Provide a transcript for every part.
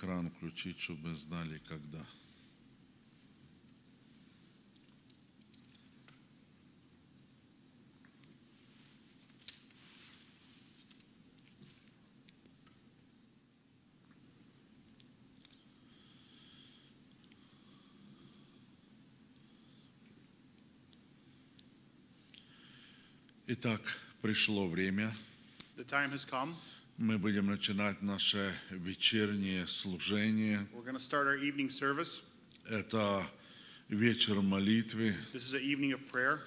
экран включить, чтобы знали, когда. Итак, пришло время. The time has come. Мы будем начинать наше вечернее служение. We're going to start our evening service. Это вечер молитвы. This is an evening of prayer.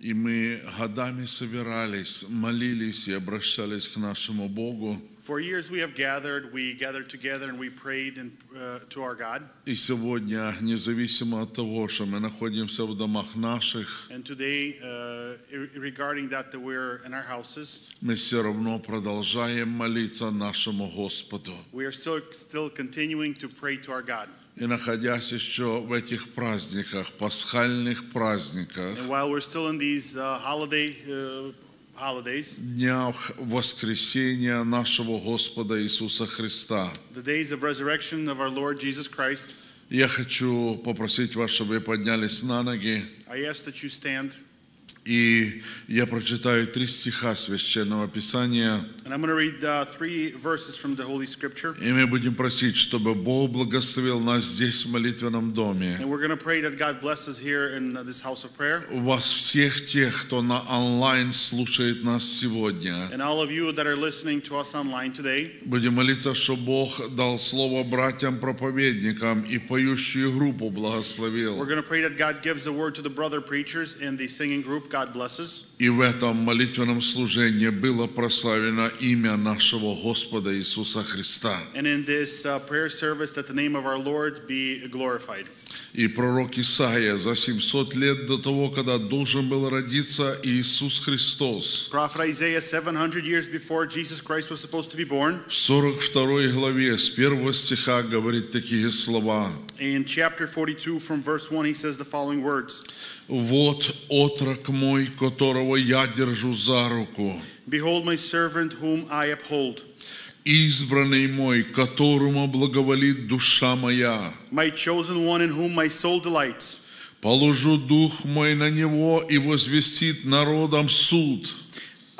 И мы годами собирались, молились и обращались к нашему Богу. For years we have gathered, we gathered together and we prayed and, uh, to our God. И сегодня, независимо от того, что мы находимся в домах наших, And today, uh, ir- regarding that, that we're in our houses, мы все равно продолжаем молиться нашему Господу. we are still, still continuing to pray to our God. И находясь еще в этих праздниках, пасхальных праздниках, And while we're still in these uh, holiday uh, holidays, днях воскресения нашего Господа Иисуса Христа, the days of resurrection of our Lord Jesus Christ, я хочу попросить вас, чтобы вы поднялись на ноги, I ask that you stand. и я прочитаю три стиха Священного Писания, read uh, three verses from the Holy Scripture. и мы будем просить, чтобы Бог благословил нас здесь, в молитвенном доме. We're uh, prayer. Вас всех тех, кто на онлайн слушает нас сегодня. Today, Будем молиться, что Бог дал слово братьям-проповедникам и поющую группу we're going to pray that God gives the word to the brother preachers and the singing group. God blesses. И в этом молитвенном служении было прославлено имя нашего Господа Иисуса Христа. And in this uh, prayer service, that the name of our Lord be glorified. И пророк Исаия за 700 лет до того, когда должен был родиться Иисус Христос, Prophet Isaiah, 700 years before Jesus Christ was supposed to be born, в 42 главе с первого стиха говорит такие слова. in chapter 42, from verse 1, he says the following words. «Вот отрок мой, которого я держу за руку, Behold, my servant whom I uphold, избранный мой, которому благоволит душа моя. my chosen one in whom my soul delights. Положу дух мой на него и возвестит народам суд».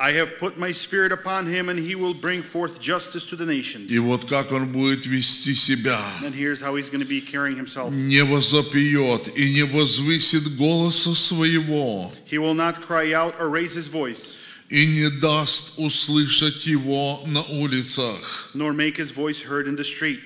I have put my spirit upon him, and he will bring forth justice to the nations. И вот как он будет вести себя. And here's how he's going to be carrying himself. Не возопьет и не возвысит голоса своего, He will not cry out or raise his voice, и не даст услышать его на улицах. nor make his voice heard in the street.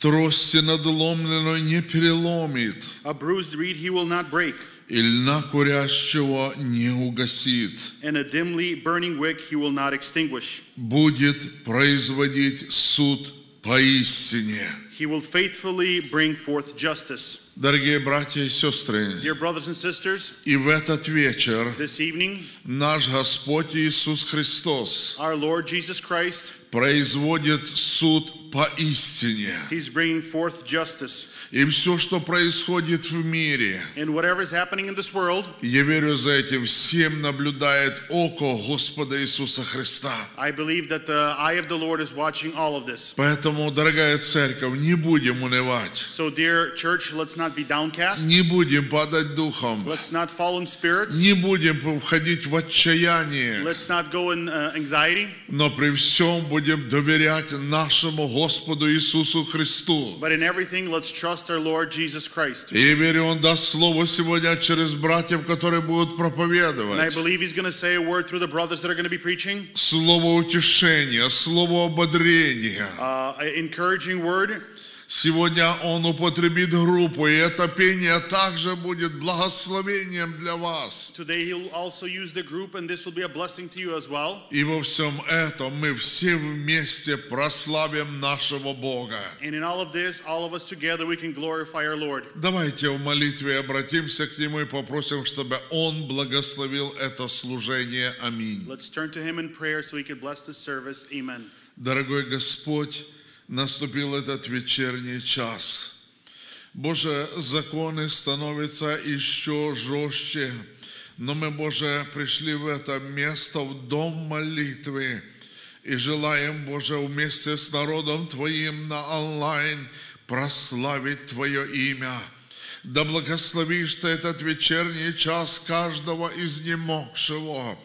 Трости надломленной не переломит, A bruised reed he will not break, и льна курящего не угасит. and a dimly burning wick he will not extinguish. Будет производить суд поистине. He will faithfully bring forth justice. Дорогие братья и сестры, Dear brothers and sisters, и в этот вечер this evening, наш Господь Иисус Христос our Lord Jesus Christ, производит суд поистине. he's bringing forth justice. И все, что происходит в мире, And whatever is happening in this world, я верю за этим всем наблюдает око Господа Иисуса Христа. I believe that the eye of the Lord is watching all of this. Поэтому, дорогая церковь, не будем унывать, So, dear church, let's not be downcast. не будем падать духом, Let's not fall in spirits. не будем входить в отчаяние, Let's not go in uh, anxiety. но при всем будем доверять нашему Господу Иисусу Христу. But in everything, let's trust our Lord Jesus Christ. И я верю, Он даст слово сегодня через братьев, которые будут And I проповедовать. believe He's going to say a word through the brothers that are going to be preaching. Слово утешения, слово ободрения. Uh, an encouraging word. Сегодня он употребит группу, и это пение также будет благословением для вас. Today, He'll also use the group, and this will be a blessing to you as well. И во всем этом мы все вместе прославим нашего Бога. And in all of this, all of us together, we can glorify our Lord. Давайте в молитве обратимся к Нему и попросим, чтобы Он благословил это служение. Аминь. Let's turn to Him in prayer so He can bless this service. Amen. Дорогой Господь, наступил этот вечерний час. Боже, законы становятся еще жестче, но мы, Боже, пришли в это место, в дом молитвы, и желаем, Боже, вместе с народом Твоим на онлайн прославить Твое имя. Да благословишь Ты этот вечерний час каждого изнемогшего,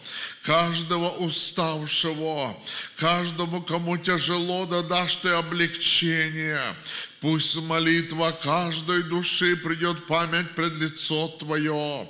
каждого уставшего, каждому, кому тяжело, да дашь Ты облегчение. Пусть молитва каждой души придет память пред лицо Твое.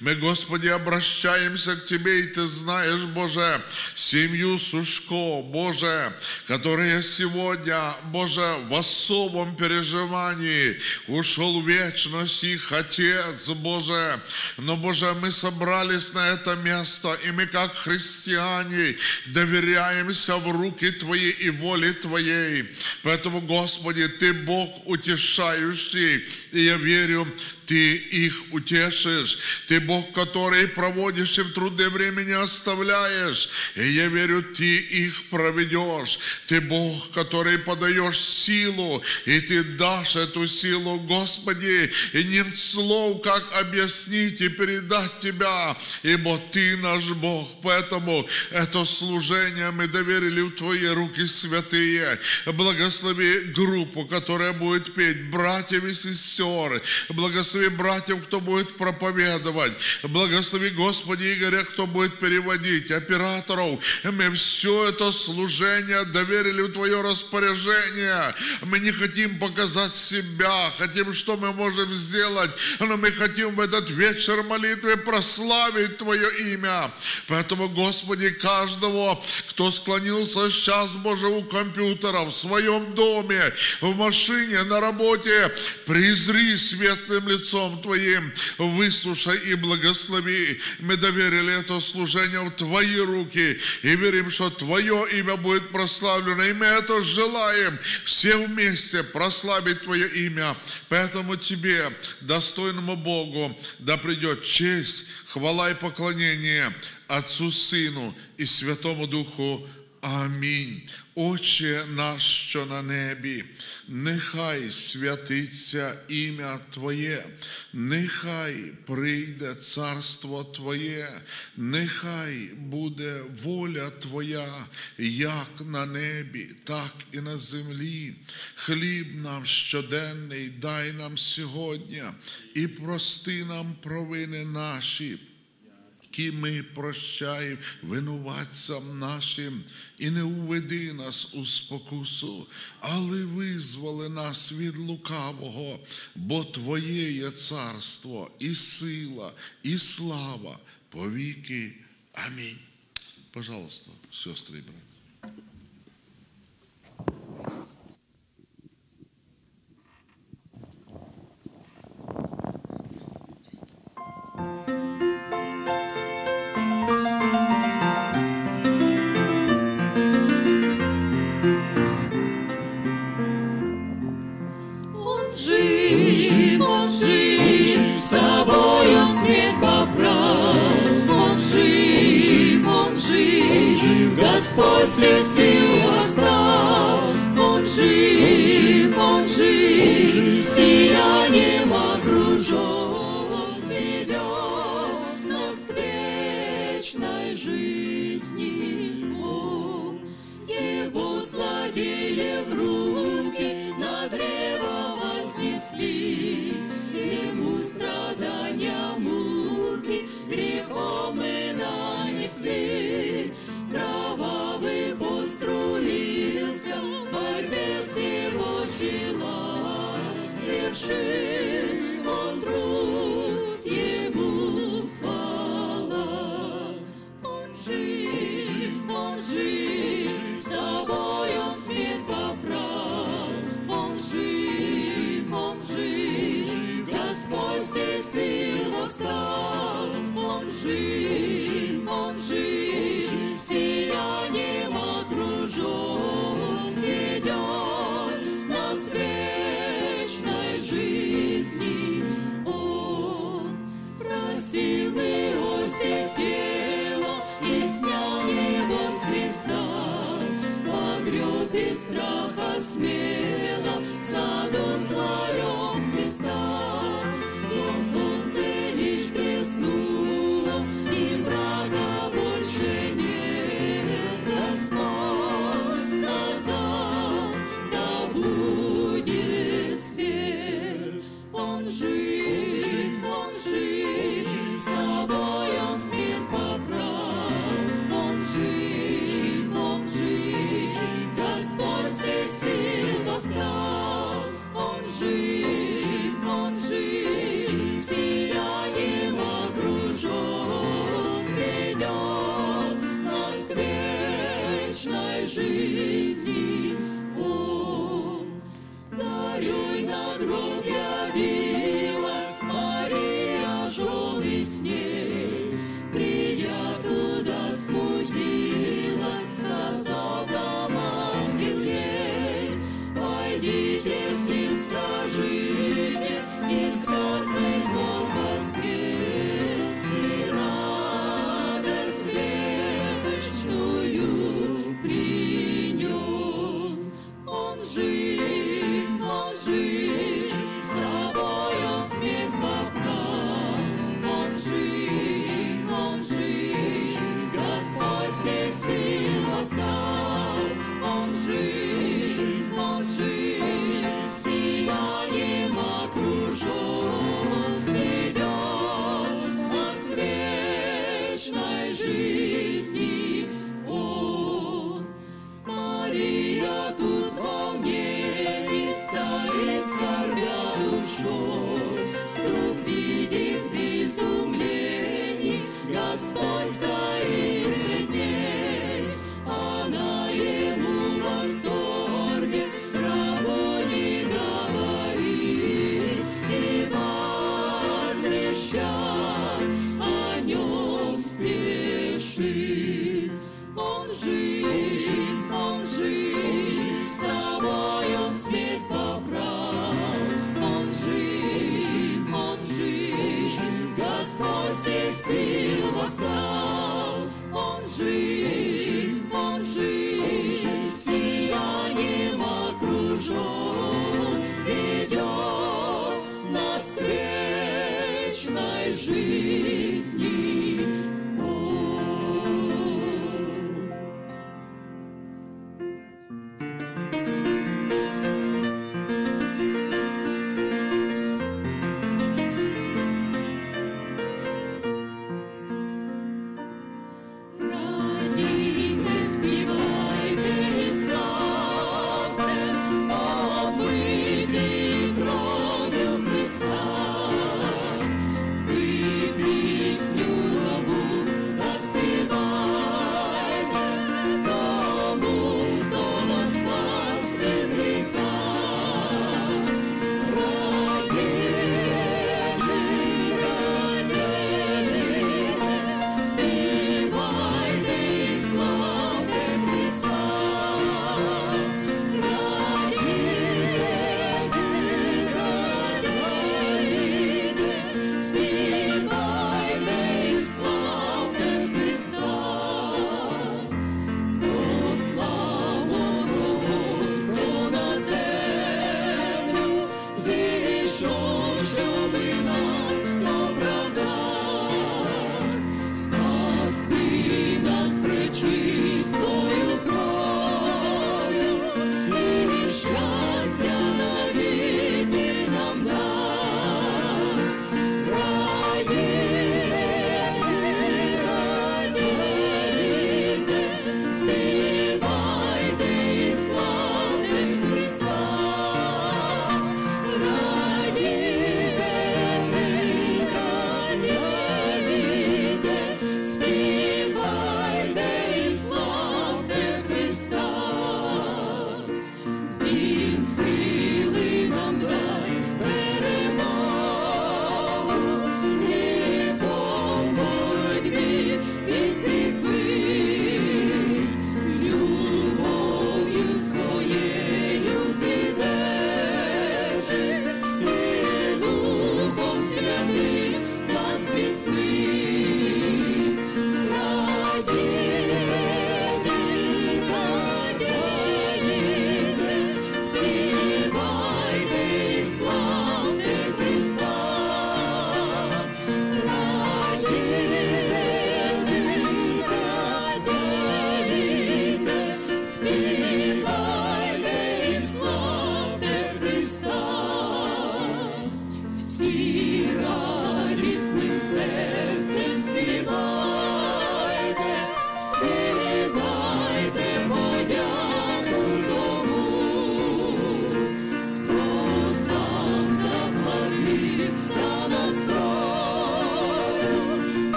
Мы, Господи, обращаемся к Тебе, и Ты знаешь, Боже, семью Сушко, Боже, которая сегодня, Боже, в особом переживании ушел в вечность их Отец, Боже. Но, Боже, мы собрались на это место, и мы, как христиане, доверяемся в руки Твои и воле Твоей. Поэтому, Господи, Ты Бог утешающий, и я верю, ты их утешишь. Ты Бог, который проводишь и в трудное время не оставляешь. И я верю, ты их проведешь. Ты Бог, который подаешь силу, и ты дашь эту силу, Господи. И нет слов, как объяснить и передать Тебя, ибо Ты наш Бог. Поэтому это служение мы доверили в Твои руки святые. Благослови группу, которая будет петь, братьев и сестер. Благослови братьев, кто будет проповедовать. Благослови, Господи, Игоря, кто будет переводить, операторов. Мы все это служение доверили в Твое распоряжение. Мы не хотим показать себя, хотим, что мы можем сделать, но мы хотим в этот вечер молитвы прославить Твое имя. Поэтому, Господи, каждого, кто склонился сейчас, Боже, у компьютера, в своем доме, в машине, на работе, призри светлым лицом Твоим, выслушай и благослови. Мы доверили это служение в Твои руки и верим, что Твое имя будет прославлено. И мы это желаем все вместе прославить Твое имя. Поэтому Тебе, достойному Богу, да придет честь, хвала и поклонение Отцу, Сыну и Святому Духу. Амінь. Отче наш, що на небі, нехай святиться ім'я Твоє, нехай прийде царство Твоє, нехай буде воля Твоя, як на небі, так і на землі. Хліб нам щоденний дай нам сьогодні і прости нам провини наші які ми прощаємо винуватцям нашим, і не уведи нас у спокусу, але визволи нас від лукавого, бо Твоє є царство, і сила, і слава повіки. Амінь. Пожалуйста, сестри і брати. Господь все сил восстал. Он жив, он жив, сиянием окружен, ведет нас к вечной жизни. Он его злодеи в свершил он труд, ему хвала. Он жив, он жив, собой он смерть поправ. Он жив, он жив, Господь все сил восстал. Он жив, Тело и снял его с креста, страха смело саду своем на Он Он жив, он жив, сиянием окружен,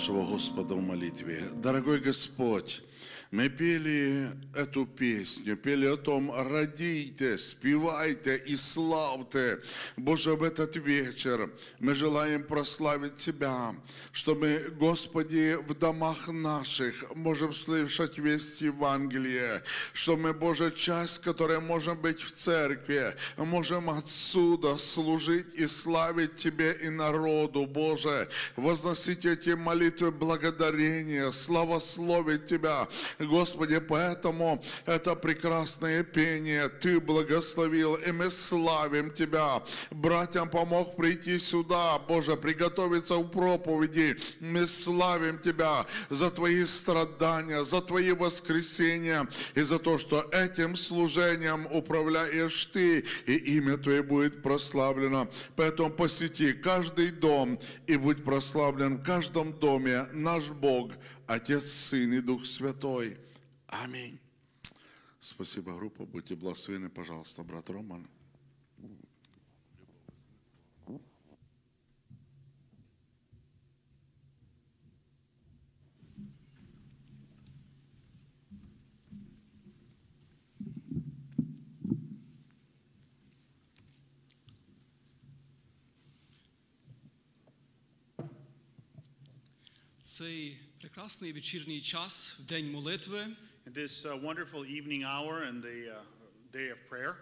нашего Господа в молитве. Дорогой Господь, мы пели эту песню, пели о том, радійте, спевайте и славьте. Боже, в этот вечер мы желаем прославить Тебя, что мы, Господи, в домах наших можем слышать весть Евангелия, что мы, Боже, часть, которая можем быть в церкви, можем отсюда служить и славить Тебе и народу, Боже, возносить эти молитвы благодарения, славословить Тебя, Господи, поэтому это прекрасное пение Ты благословил, и мы славим Тебя. Братьям помог прийти сюда, Боже, приготовиться в проповеди. Мы славим Тебя за Твои страдания, за Твои воскресения и за то, что этим служением управляешь Ты, и имя Твое будет прославлено. Поэтому посети каждый дом и будь прославлен в каждом доме наш Бог, Отец, Сын и Дух Святой. Аминь. Спасибо, группа. Будьте благословены, пожалуйста, брат Роман. Цей прекрасний вечірній час, в день молитви, this uh, wonderful evening hour and the uh, day of prayer,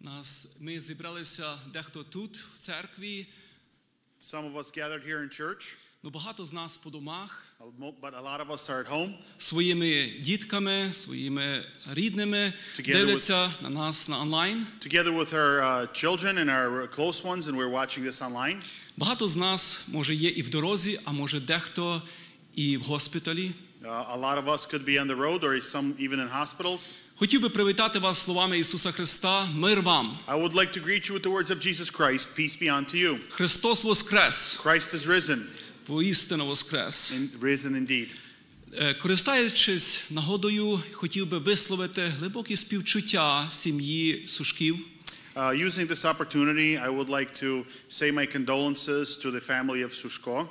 нас ми зібралися дехто тут, в церкві. some of us gathered here in church, Ну багато з нас по домах, but a lot of us are at home своїми дітками, своїми рідними дивляться на нас на онлайн. together with our uh, children and our close ones, and we're watching this online. Багато з нас може є і в дорозі, а може дехто і в госпіталі. Uh, a lot of us could be on the road or some even in hospitals. Хотів би привітати вас словами Ісуса Христа. Мир вам! I would like to greet you with the words of Jesus Christ. Peace be unto you. Христос воскрес! Christ is risen, Воістину воскрес! and risen indeed. Е, Користаючись нагодою, хотів би висловити глибокі співчуття сім'ї Сушків. Uh, using this opportunity, I would like to say my condolences to the family of Sushko.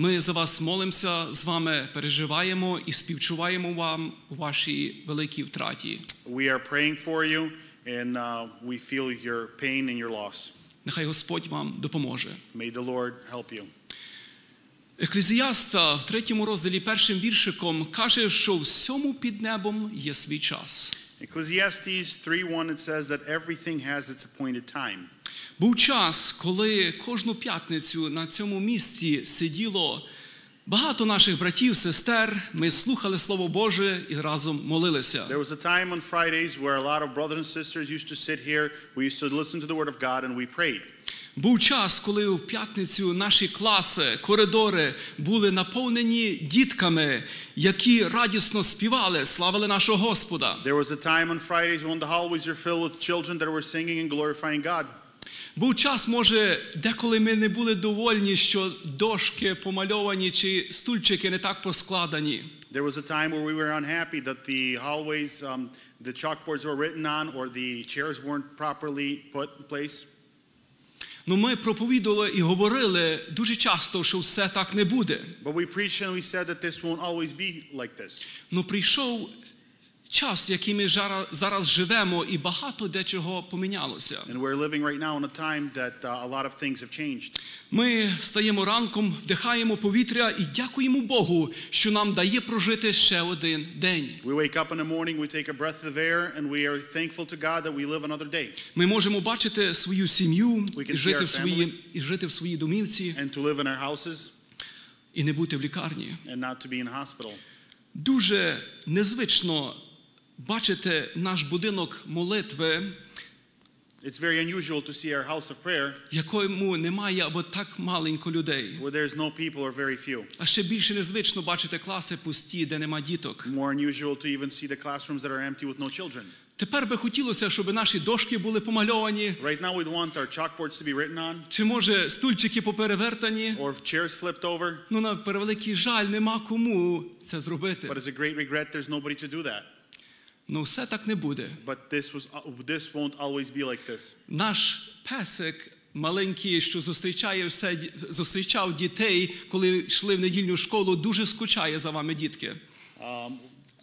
Ми за вас молимося, з вами переживаємо і співчуваємо вам у вашій великій втраті. We are praying for you, and uh, we feel your pain and your loss. Нехай Господь вам допоможе. May the Lord help you. Еклезіаста в третьому розділі першим віршиком каже, що всьому під небом є свій час. Ecclesiastes 3:1 it says that everything has its appointed time. Був час, коли кожну п'ятницю на цьому місці сиділо багато наших братів, сестер. Ми слухали Слово Боже і разом молилися. There was a time on Fridays where a lot of brothers and sisters used to sit here. We used to listen to the word of God and we prayed. Був час, коли в п'ятницю наші класи, коридори були наповнені дітками, які радісно співали, славили нашого Господа. There was a time on Fridays when the hallways are filled with children that were singing and glorifying God. Був час, може, деколи ми не були довольні, що дошки помальовані чи стульчики не так поскладені. There was a time where we were unhappy that the hallways, um, the chalkboards were written on, or the chairs weren't properly put in place. Ну, ми проповідували і говорили дуже часто, що все так не буде. But we preached and we said that this won't always be like this. Ну, прийшов час, який ми зараз живемо, і багато дечого помінялося. And we're living right now in a time that uh, a lot of things have changed. Ми встаємо ранком, вдихаємо повітря і дякуємо Богу, що нам дає прожити ще один день. We wake up in the morning, we take a breath of air, and we are thankful to God that we live another day Ми можемо бачити свою сім'ю і жити в свої, і жити в своїй домівці, and to live in our houses і не бути в лікарні. and not to be in hospital. Дуже незвично бачити наш будинок молитви, It's very unusual to see our house of prayer якому немає або так маленько людей. where there's no people or very few. А ще більше незвично бачити класи пусті, де нема діток. More unusual to even see the classrooms that are empty with no children. Тепер би хотілося, щоб наші дошки були помальовані, Right now, we'd want our chalkboards to be written on чи може стульчики поперевертані. or chairs flipped over. Ну, на превеликий жаль, нема кому це зробити. But as a great regret, there's nobody to do that. Ну, все так не буде. But this was uh, this won't always be like this. Наш песик маленький, що зустрічає все, зустрічав дітей, коли йшли в недільну школу, дуже скучає за вами, дітки. Um,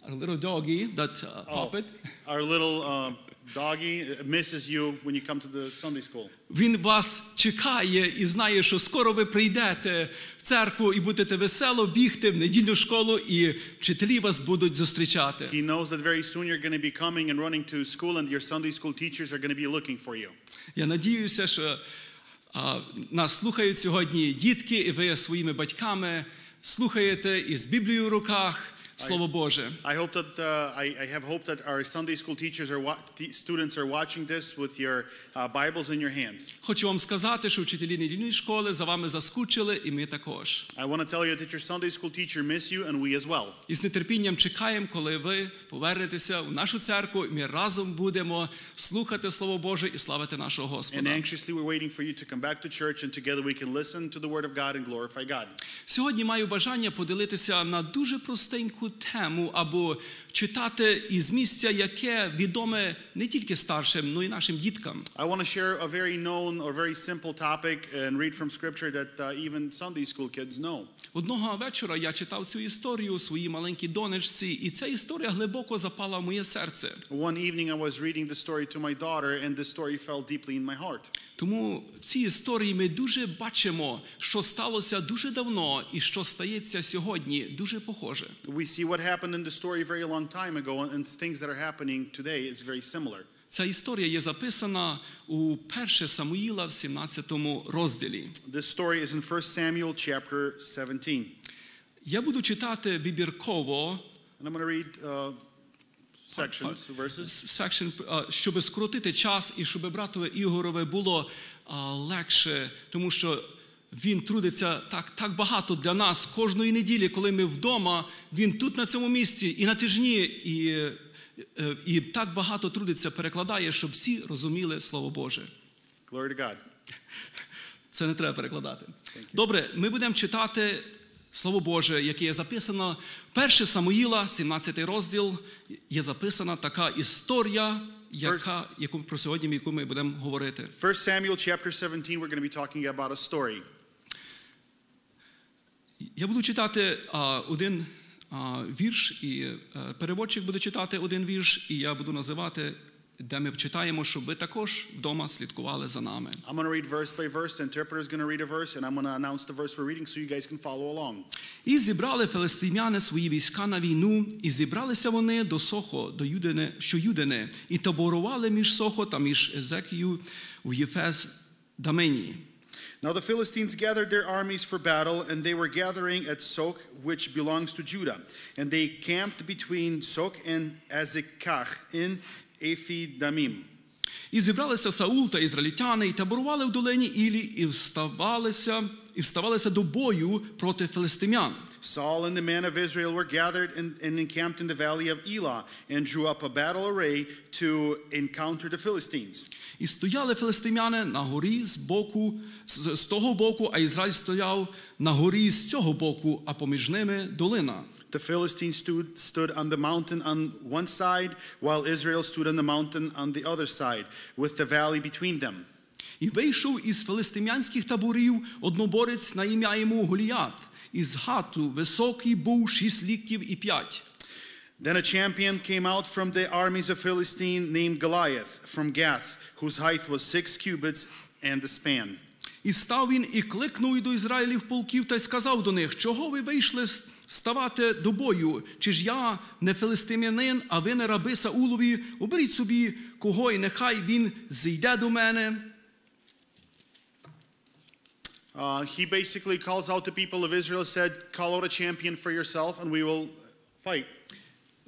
Our little doggy, that uh, oh, our little uh, doggy misses you when you come to the Sunday school. він вас чекає і знає, що скоро ви прийдете в церкву і будете весело бігти в недільну школу, і вчителі вас будуть зустрічати. He knows that very soon you're going to be coming and running to school, and your Sunday school teachers are going to be looking for you. Я надіюся, що а, нас слухають сьогодні дітки, і ви своїми батьками слухаєте із Біблією в руках Слово Боже. I hope that uh, I, I have hope that our Sunday school teachers are wa- te- students are watching this with your uh, Bibles in your hands. Хочу вам сказати, що вчителі недільної школи за вами заскучили, і ми також. I want to tell you that your Sunday school teacher miss you, and we as well. І з нетерпінням чекаємо, коли ви повернетеся в нашу церкву, і ми разом будемо слухати Слово Боже і славити нашого And Господа. anxiously, we're waiting for you to come back to church, and together we can listen to the Word of God and glorify God. Сьогодні маю бажання поділитися на дуже простеньку тему або читати із місця, яке відоме не тільки старшим, але й нашим діткам. I want to share a very known or very simple topic and read from Scripture that uh, even Sunday school kids know. Одного вечора я читав цю історію своїй маленькій донечці, і ця історія глибоко запала в моє серце. One evening, I was reading the story to my daughter, and the story fell deeply in my heart. Тому в цій історії ми дуже бачимо, що сталося дуже давно і що стається сьогодні дуже похоже. We see what happened in the story very long time ago, and things that are happening today is very similar. Ця історія є записана у 1 Самуїла в 17 розділі. This story is in 1 Samuel chapter 17. Я буду читати вибірково And I'm going to read uh, sections, verses. секшн, щоб скоротити час і щоб братове Ігорове було легше, тому що він трудиться так, так багато для нас кожної неділі, коли ми вдома. Він тут на цьому місці і на тижні, і, е, і так багато трудиться, перекладає, щоб всі розуміли Слово Боже. Glory to God. Це не треба перекладати. Добре, ми будемо читати Слово Боже, яке є записано 1 Самуїла, 17 розділ, є записана така історія, яка, яку про сьогодні яку ми будемо говорити. 1 Samuel chapter 17, we're going to be talking about a story. Я буду читати а, один а, вірш, і е, переводчик буде читати один вірш, і я буду називати, де ми читаємо, щоб ви також вдома слідкували за нами. I'm going to read verse by verse. The interpreter is going to read a verse, and I'm going to announce the verse we're reading so you guys can follow along. І зібрали филистимляни свої війська на війну, і зібралися вони до Сохо, до Юдини, що Юдини, і таборували між Сохо та між Езекію в Єфес Дамені. Now the Philistines gathered their armies for battle, and they were gathering at Sok, which belongs to Judah. And they camped between Sok and Azekah in Ephidamim. І зібралися Саул та ізраїльтяни, і таборували в долині Ілі, і вставалися, і вставалися до бою проти филистимлян. Saul and the men of Israel were gathered and, and encamped in the valley of Elah and drew up a battle array to encounter the Philistines. І стояли филистимляни на горі з боку, з, з того боку, а Ізраїль стояв на горі з цього боку, а поміж ними долина. The Philistines stood, stood on the mountain on one side, while Israel stood on the mountain on the other side, with the valley between them. І вийшов із филистимлянських таборів одноборець на ім'я йому Голіат. Із гату високий був шість ліктів і п'ять. Then a champion came out from the armies of Philistine named Goliath from Gath, whose height was six cubits and the span. І став він і кликнув до Ізраїлів полків та й сказав до них: Чого ви вийшли с- ставати до бою? Чи ж я не филистимлянин, а ви не раби Саулові? Оберіть собі кого, і нехай він зійде до мене. Uh, he basically calls out the people of Israel, said, Call out a champion for yourself, and we will fight.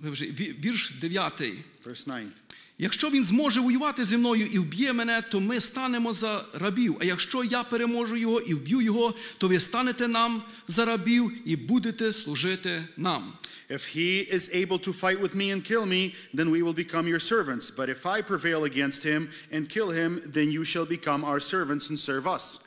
Вірш 9. Verse 9. Якщо він зможе воювати зі мною і вб'є мене, то ми станемо за рабів. А якщо я переможу його і вб'ю його, то ви станете нам за рабів і будете служити нам. If he is able to fight with me and kill me, then we will become your servants. But if I prevail against him and kill him, then you shall become our servants and serve us.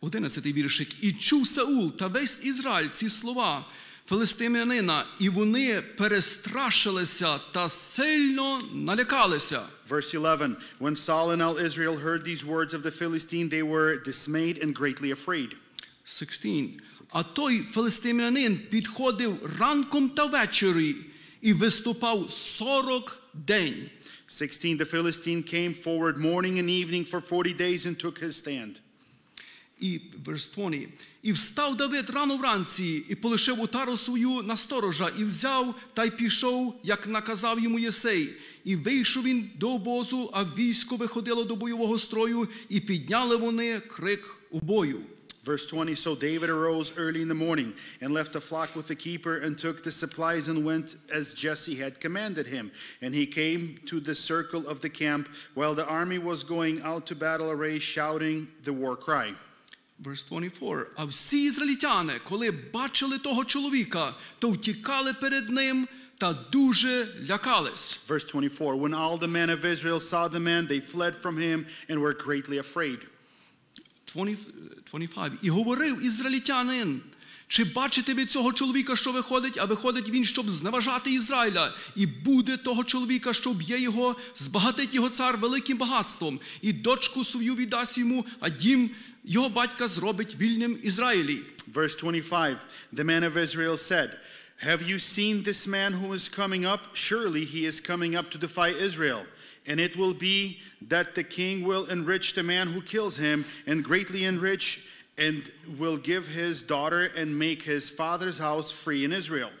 Одинадцятий віршик. І чув Саул та весь Ізраїль ці слова филистимлянина, і вони перестрашилися та сильно налякалися. Verse 11 When Saul and all Israel heard these words of the Philistine, they were dismayed and greatly afraid. 16. А той филистимлянин підходив ранком та ввечері і виступав 40 день. 16 The Philistine came forward morning and evening for 40 days and took his stand. І верс 20. І встав Давид рано вранці, і полишив утару свою на сторожа, і взяв та й пішов, як наказав йому Єсей. І вийшов він до обозу, а військо виходило до бойового строю, і підняли вони крик у бою. Verse 20 So David arose early in the morning and left a flock with the keeper and took the supplies and went as Jesse had commanded him. And he came to the circle of the camp while the army was going out to battle array, shouting the war cry. Verse 24. А всі ізраїльтяни, коли бачили того чоловіка, то втікали перед ним та дуже лякались. Verse 24 When all the men of Israel saw the man, they fled from him and were greatly afraid. 20, 25. І говорив ізраїльтянин, чи бачите ви цього чоловіка, що виходить, а виходить він, щоб зневажати Ізраїля, і буде того чоловіка, що б'є його, збагатить його цар великим багатством, і дочку свою віддасть йому, а дім його батька зробить вільним Ізраїлі. Verse 25 The men of Israel said, Have you seen this man who is coming up? Surely he is coming up to defy Israel. And it will be that the king will enrich the man who kills him, and greatly enrich, and will give his daughter and make his father's house free in Israel.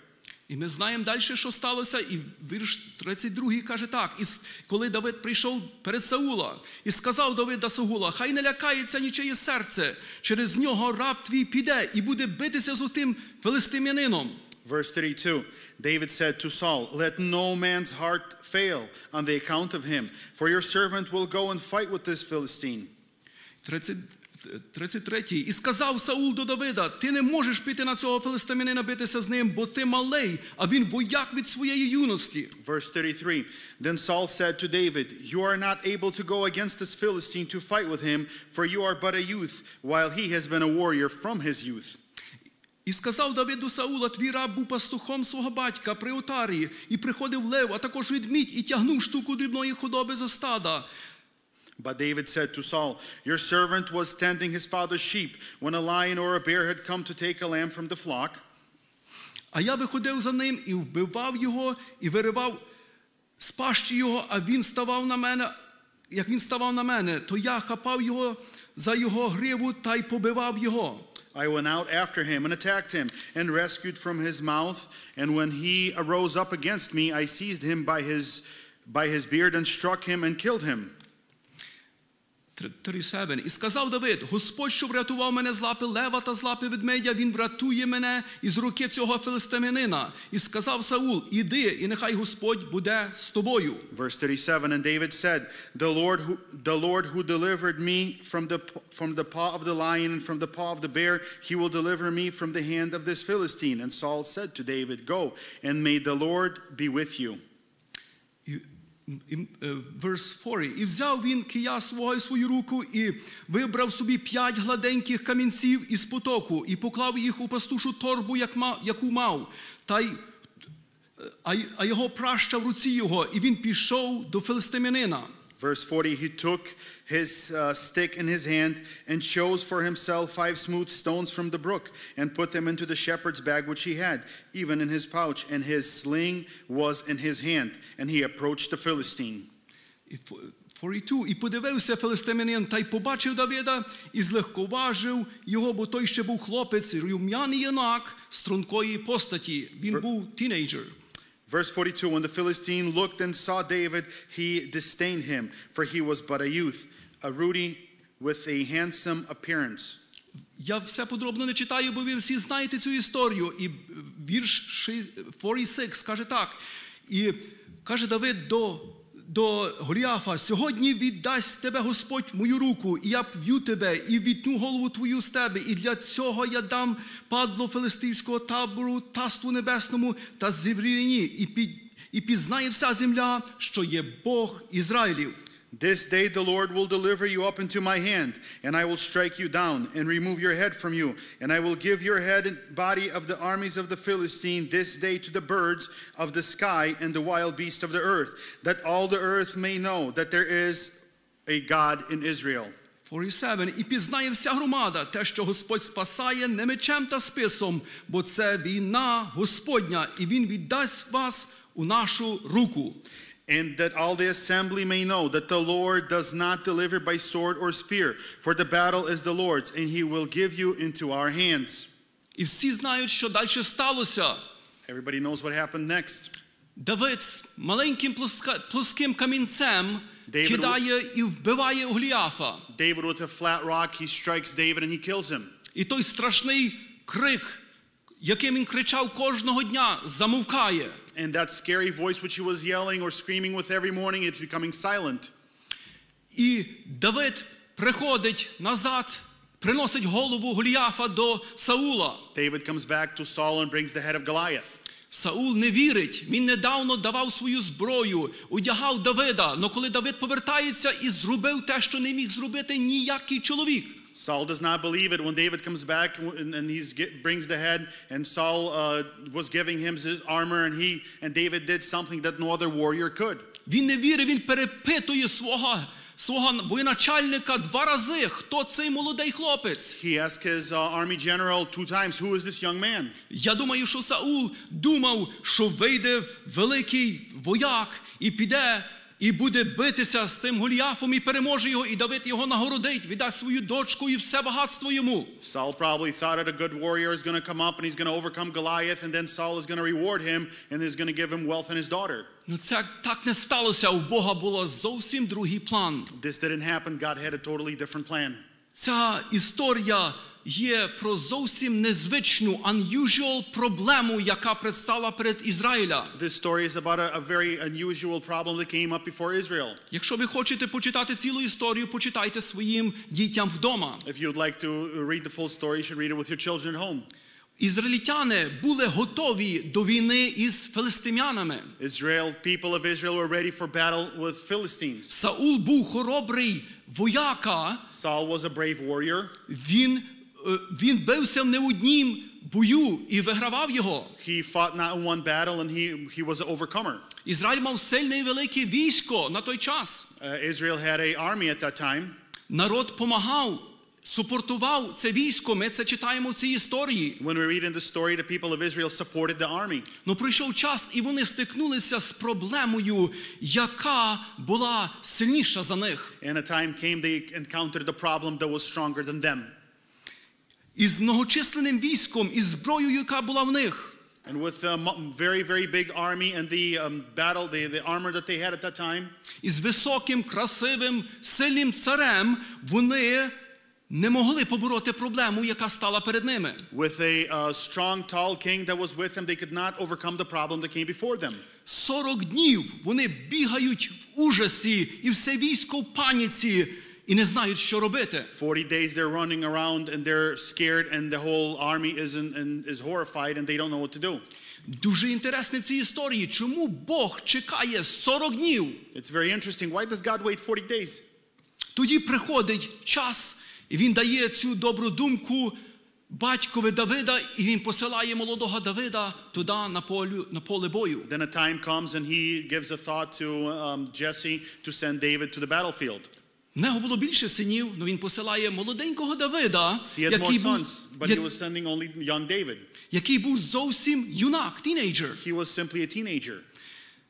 І ми знаємо далі, що сталося, і вірш 32 каже так: і коли Давид прийшов перед Саула і сказав Давид до Саула, хай не лякається нічиє серце, через нього раб твій піде і буде битися з тим филистимлянином. Verse 32 David said to Saul, Let no man's heart fail on the account of him, for your servant will go and fight with this Philistine. 30, 33. І сказав Саул до Давида: Ти не можеш піти на цього филистимлянина битися з ним, бо ти малий, а він вояк від своєї юності. Verse 33 Then Saul said to David, You are not able to go against this Philistine to fight with him, for you are but a youth, while he has been a warrior from his youth. І сказав Давид до Саула, твій раб був пастухом свого батька при отарі, і приходив лев, а також ведмідь, і тягнув штуку дрібної худоби зо стада. But David said to Saul, Your servant was tending his father's sheep when a lion or a bear had come to take a lamb from the flock. А я виходив за ним і вбивав його, і виривав з пащі його, а він ставав на мене. Як він ставав на мене, то я хапав його за його гриву та й побивав його. I went out after him and attacked him and rescued from his mouth. And when he arose up against me, I seized him by his, by his beard and struck him and killed him. 37. І сказав Давид: Господь, що врятував мене з лапи лева та з лапи ведмедя, він врятує мене із руки цього филистимянина. І сказав Саул: Іди, і нехай Господь буде з тобою. Verse 37 And David said, The Lord who, the Lord who delivered me from the, from the paw of the lion and from the paw of the bear, he will deliver me from the hand of this Philistine. And Saul said to David, Go, and may the Lord be with you. Е, verse 40. І взяв він кия свого і свою руку, і вибрав собі п'ять гладеньких камінців із потоку, і поклав їх у пастушу торбу, яку мав. Та а, й- а його праща в руці його, і він пішов до филистимянина. Verse 40 He took his uh, stick in his hand and chose for himself five smooth stones from the brook and put them into the shepherd's bag which he had, even in his pouch, and his sling was in his hand. And he approached the Philistine. І фо- 42. І подивився филистимянин, та й побачив Давида, і злегковажив його, бо той ще був хлопець, рум'яний юнак стрункої постаті. Він був тінейджер. Verse 42 When the Philistine looked and saw David, he disdained him, for he was but a youth, a ruddy with a handsome appearance. Я все подробно не читаю, бо ви всі знаєте цю історію. І вірш ши- 46 каже так. І каже Давид до, до Голіафа: сьогодні віддасть тебе Господь в мою руку, і я п'ю тебе, і відтну голову твою з тебе. І для цього я дам падло филистимського табору, таству небесному та зівріні, і, під, і пізнає вся земля, що є Бог Ізраїлів. This day the Lord will deliver you up into my hand, and I will strike you down and remove your head from you. And I will give your head and body of the armies of the Philistine this day to the birds of the sky and the wild beasts of the earth, that all the earth may know that there is a God in Israel. 47. І пізнає вся громада те, що Господь спасає не мечем та списом, бо це війна Господня, і Він віддасть вас у нашу руку. And that all the assembly may know that the Lord does not deliver by sword or spear, for the battle is the Lord's, and he will give you into our hands. І всі знають, що далі сталося. Everybody knows what happened next. Давид з маленьким плоским камінцем David- кидає і вбиває Голіафа. David with a flat rock, he strikes David and he kills him. І той страшний крик, яким він кричав кожного дня, замовкає. And that scary voice which he was yelling or screaming with every morning, it's becoming silent. І Давид приходить назад, приносить голову Голіафа до Саула. David comes back to Saul and brings the head of Goliath. Саул не вірить. Він недавно давав свою зброю, одягав Давида. Але коли Давид повертається і зробив те, що не міг зробити ніякий чоловік. Saul does not believe it when David comes back and, and he brings the head, and Saul uh, was giving him his armor, and he and David did something that no other warrior could. Він не вірить, він перепитує свого, свого воєначальника два рази, хто цей молодий хлопець. He asked his uh, army general two times, Who is this young man? Я думаю, що Саул думав, що вийде великий вояк і піде. І буде битися з цим Голіафом і переможе його, і Давид його нагородить, віддасть свою дочку і все багатство йому. Saul probably thought that a good warrior is going to come up and he's going to overcome Goliath, and then Saul is going to reward him and is going to give him wealth and his daughter. Ну це так не сталося. У Бога було зовсім другий план. This didn't happen. God had a totally different plan. Ця історія є про зовсім незвичну unusual проблему, яка предстала перед Ізраїля. This story is about a, a very unusual problem that came up before Israel. Якщо ви хочете почитати цілу історію, почитайте своїм дітям вдома. If you'd like to read the full story, you should read it with your children at home. Ізраїльтяни були готові до війни із филистимянами. Israel, people of Israel were ready for battle with Philistines. Саул був хоробрий вояка. Saul was a brave warrior. Він, е, він бився не в однім бою і вигравав його. He fought not in one battle and he, he was an overcomer. Ізраїль мав сильне і велике військо на той час. Uh, Israel had a army at that time. Народ помагав, супортував це військо. Ми це читаємо в цій історії. When we read in the story, the people of Israel supported the army. Ну пройшов час, і вони стикнулися з проблемою, яка була сильніша за них. And a time came they encountered a problem that was stronger than them. Із многочисленним військом, із зброєю, яка була в них. And with a very, very big army and the um, battle, the, the armor that they had at that time, Із високим, красивим, сильним царем вони не могли побороти проблему, яка стала перед ними. with a uh, strong, tall king that was with them, they could not overcome the problem that came before them. 40 днів вони бігають в ужасі, і все військо в паніці, і не знають, що робити. 40 days they're running around and they're scared, and the whole army is, in, and is horrified and they don't know what to do. Дуже інтересно в цій історії, чому Бог чекає 40 днів. It's very interesting. Why does God wait 40 days? Тоді приходить час, і він дає цю добру думку батькові Давида, і він посилає молодого Давида туди на полю на поле бою. Then a time comes and he gives a thought to um, Jesse to send David to the battlefield. В нього було більше синів, але він посилає молоденького Давида, який був, sons, but я- he was sending only young David. який був зовсім юнак, тінейджер. He was simply a teenager.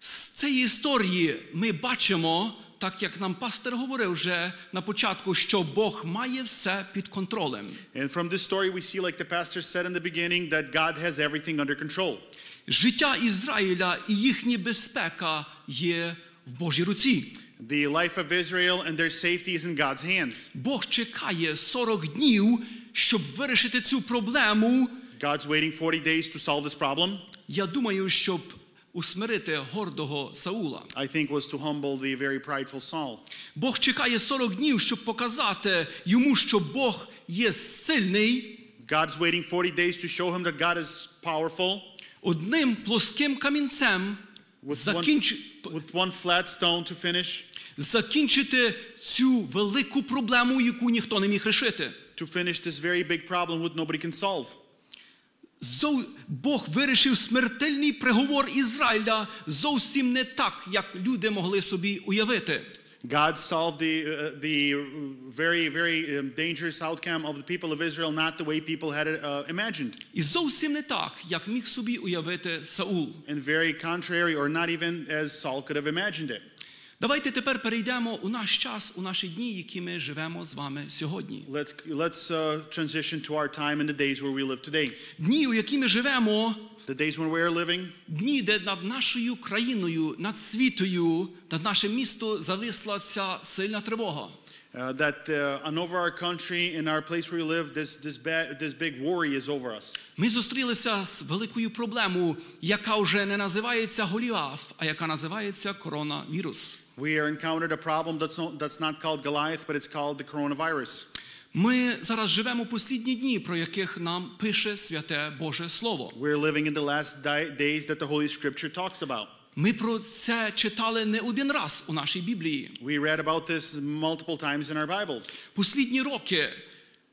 З цієї історії ми бачимо, так як нам пастор говорив вже на початку, що Бог має все під контролем. And from this story, we see, like the pastor said in the beginning, that God has everything under control. Життя Ізраїля і їхня безпека є в Божій руці. The life of Israel and their safety is in God's hands. Бог чекає 40 днів, щоб вирішити цю проблему. God's waiting 40 days to solve this problem. Я думаю, щоб усмирити гордого Саула. I think was to humble the very prideful Saul. Бог чекає 40 днів, щоб показати йому, що Бог є сильний. God's waiting 40 days to show him that God is powerful. Одним плоским камінцем With one, with one flat stone to finish, закінчити цю велику проблему, яку ніхто не міг рішити. to finish this very big problem which nobody can solve. Зов... Бог вирішив смертельний приговор Ізраїля зовсім не так, як люди могли собі уявити. God solved the, uh, the very, very um, dangerous outcome of the people of Israel not the way people had uh, imagined, І зовсім не так, як міг собі уявити Саул. and very contrary, or not even as Saul could have imagined it. Давайте тепер перейдемо у наш час, у наші дні, які ми живемо з вами сьогодні. Let's, let's uh, transition to our time in the days where we live today. Дні, у які ми живемо, The days when we are living, дні, де над нашою країною, над світою, над нашим містом зависла ця сильна тривога. uh, that uh, and over our country, in our place where we live, this, this, ba- this big worry is over us. Ми зустрілися з великою проблемою, яка вже не називається Голіаф, а яка називається коронавірус. We are encountered a problem that's not, that's not called Goliath, but it's called the coronavirus. Ми зараз живемо послідні дні, про яких нам пише святе Боже Слово. We're living in the last days that the Holy Scripture talks about. Ми про це читали не один раз у нашій Біблії. We read about this multiple times in our Bibles. Послідні роки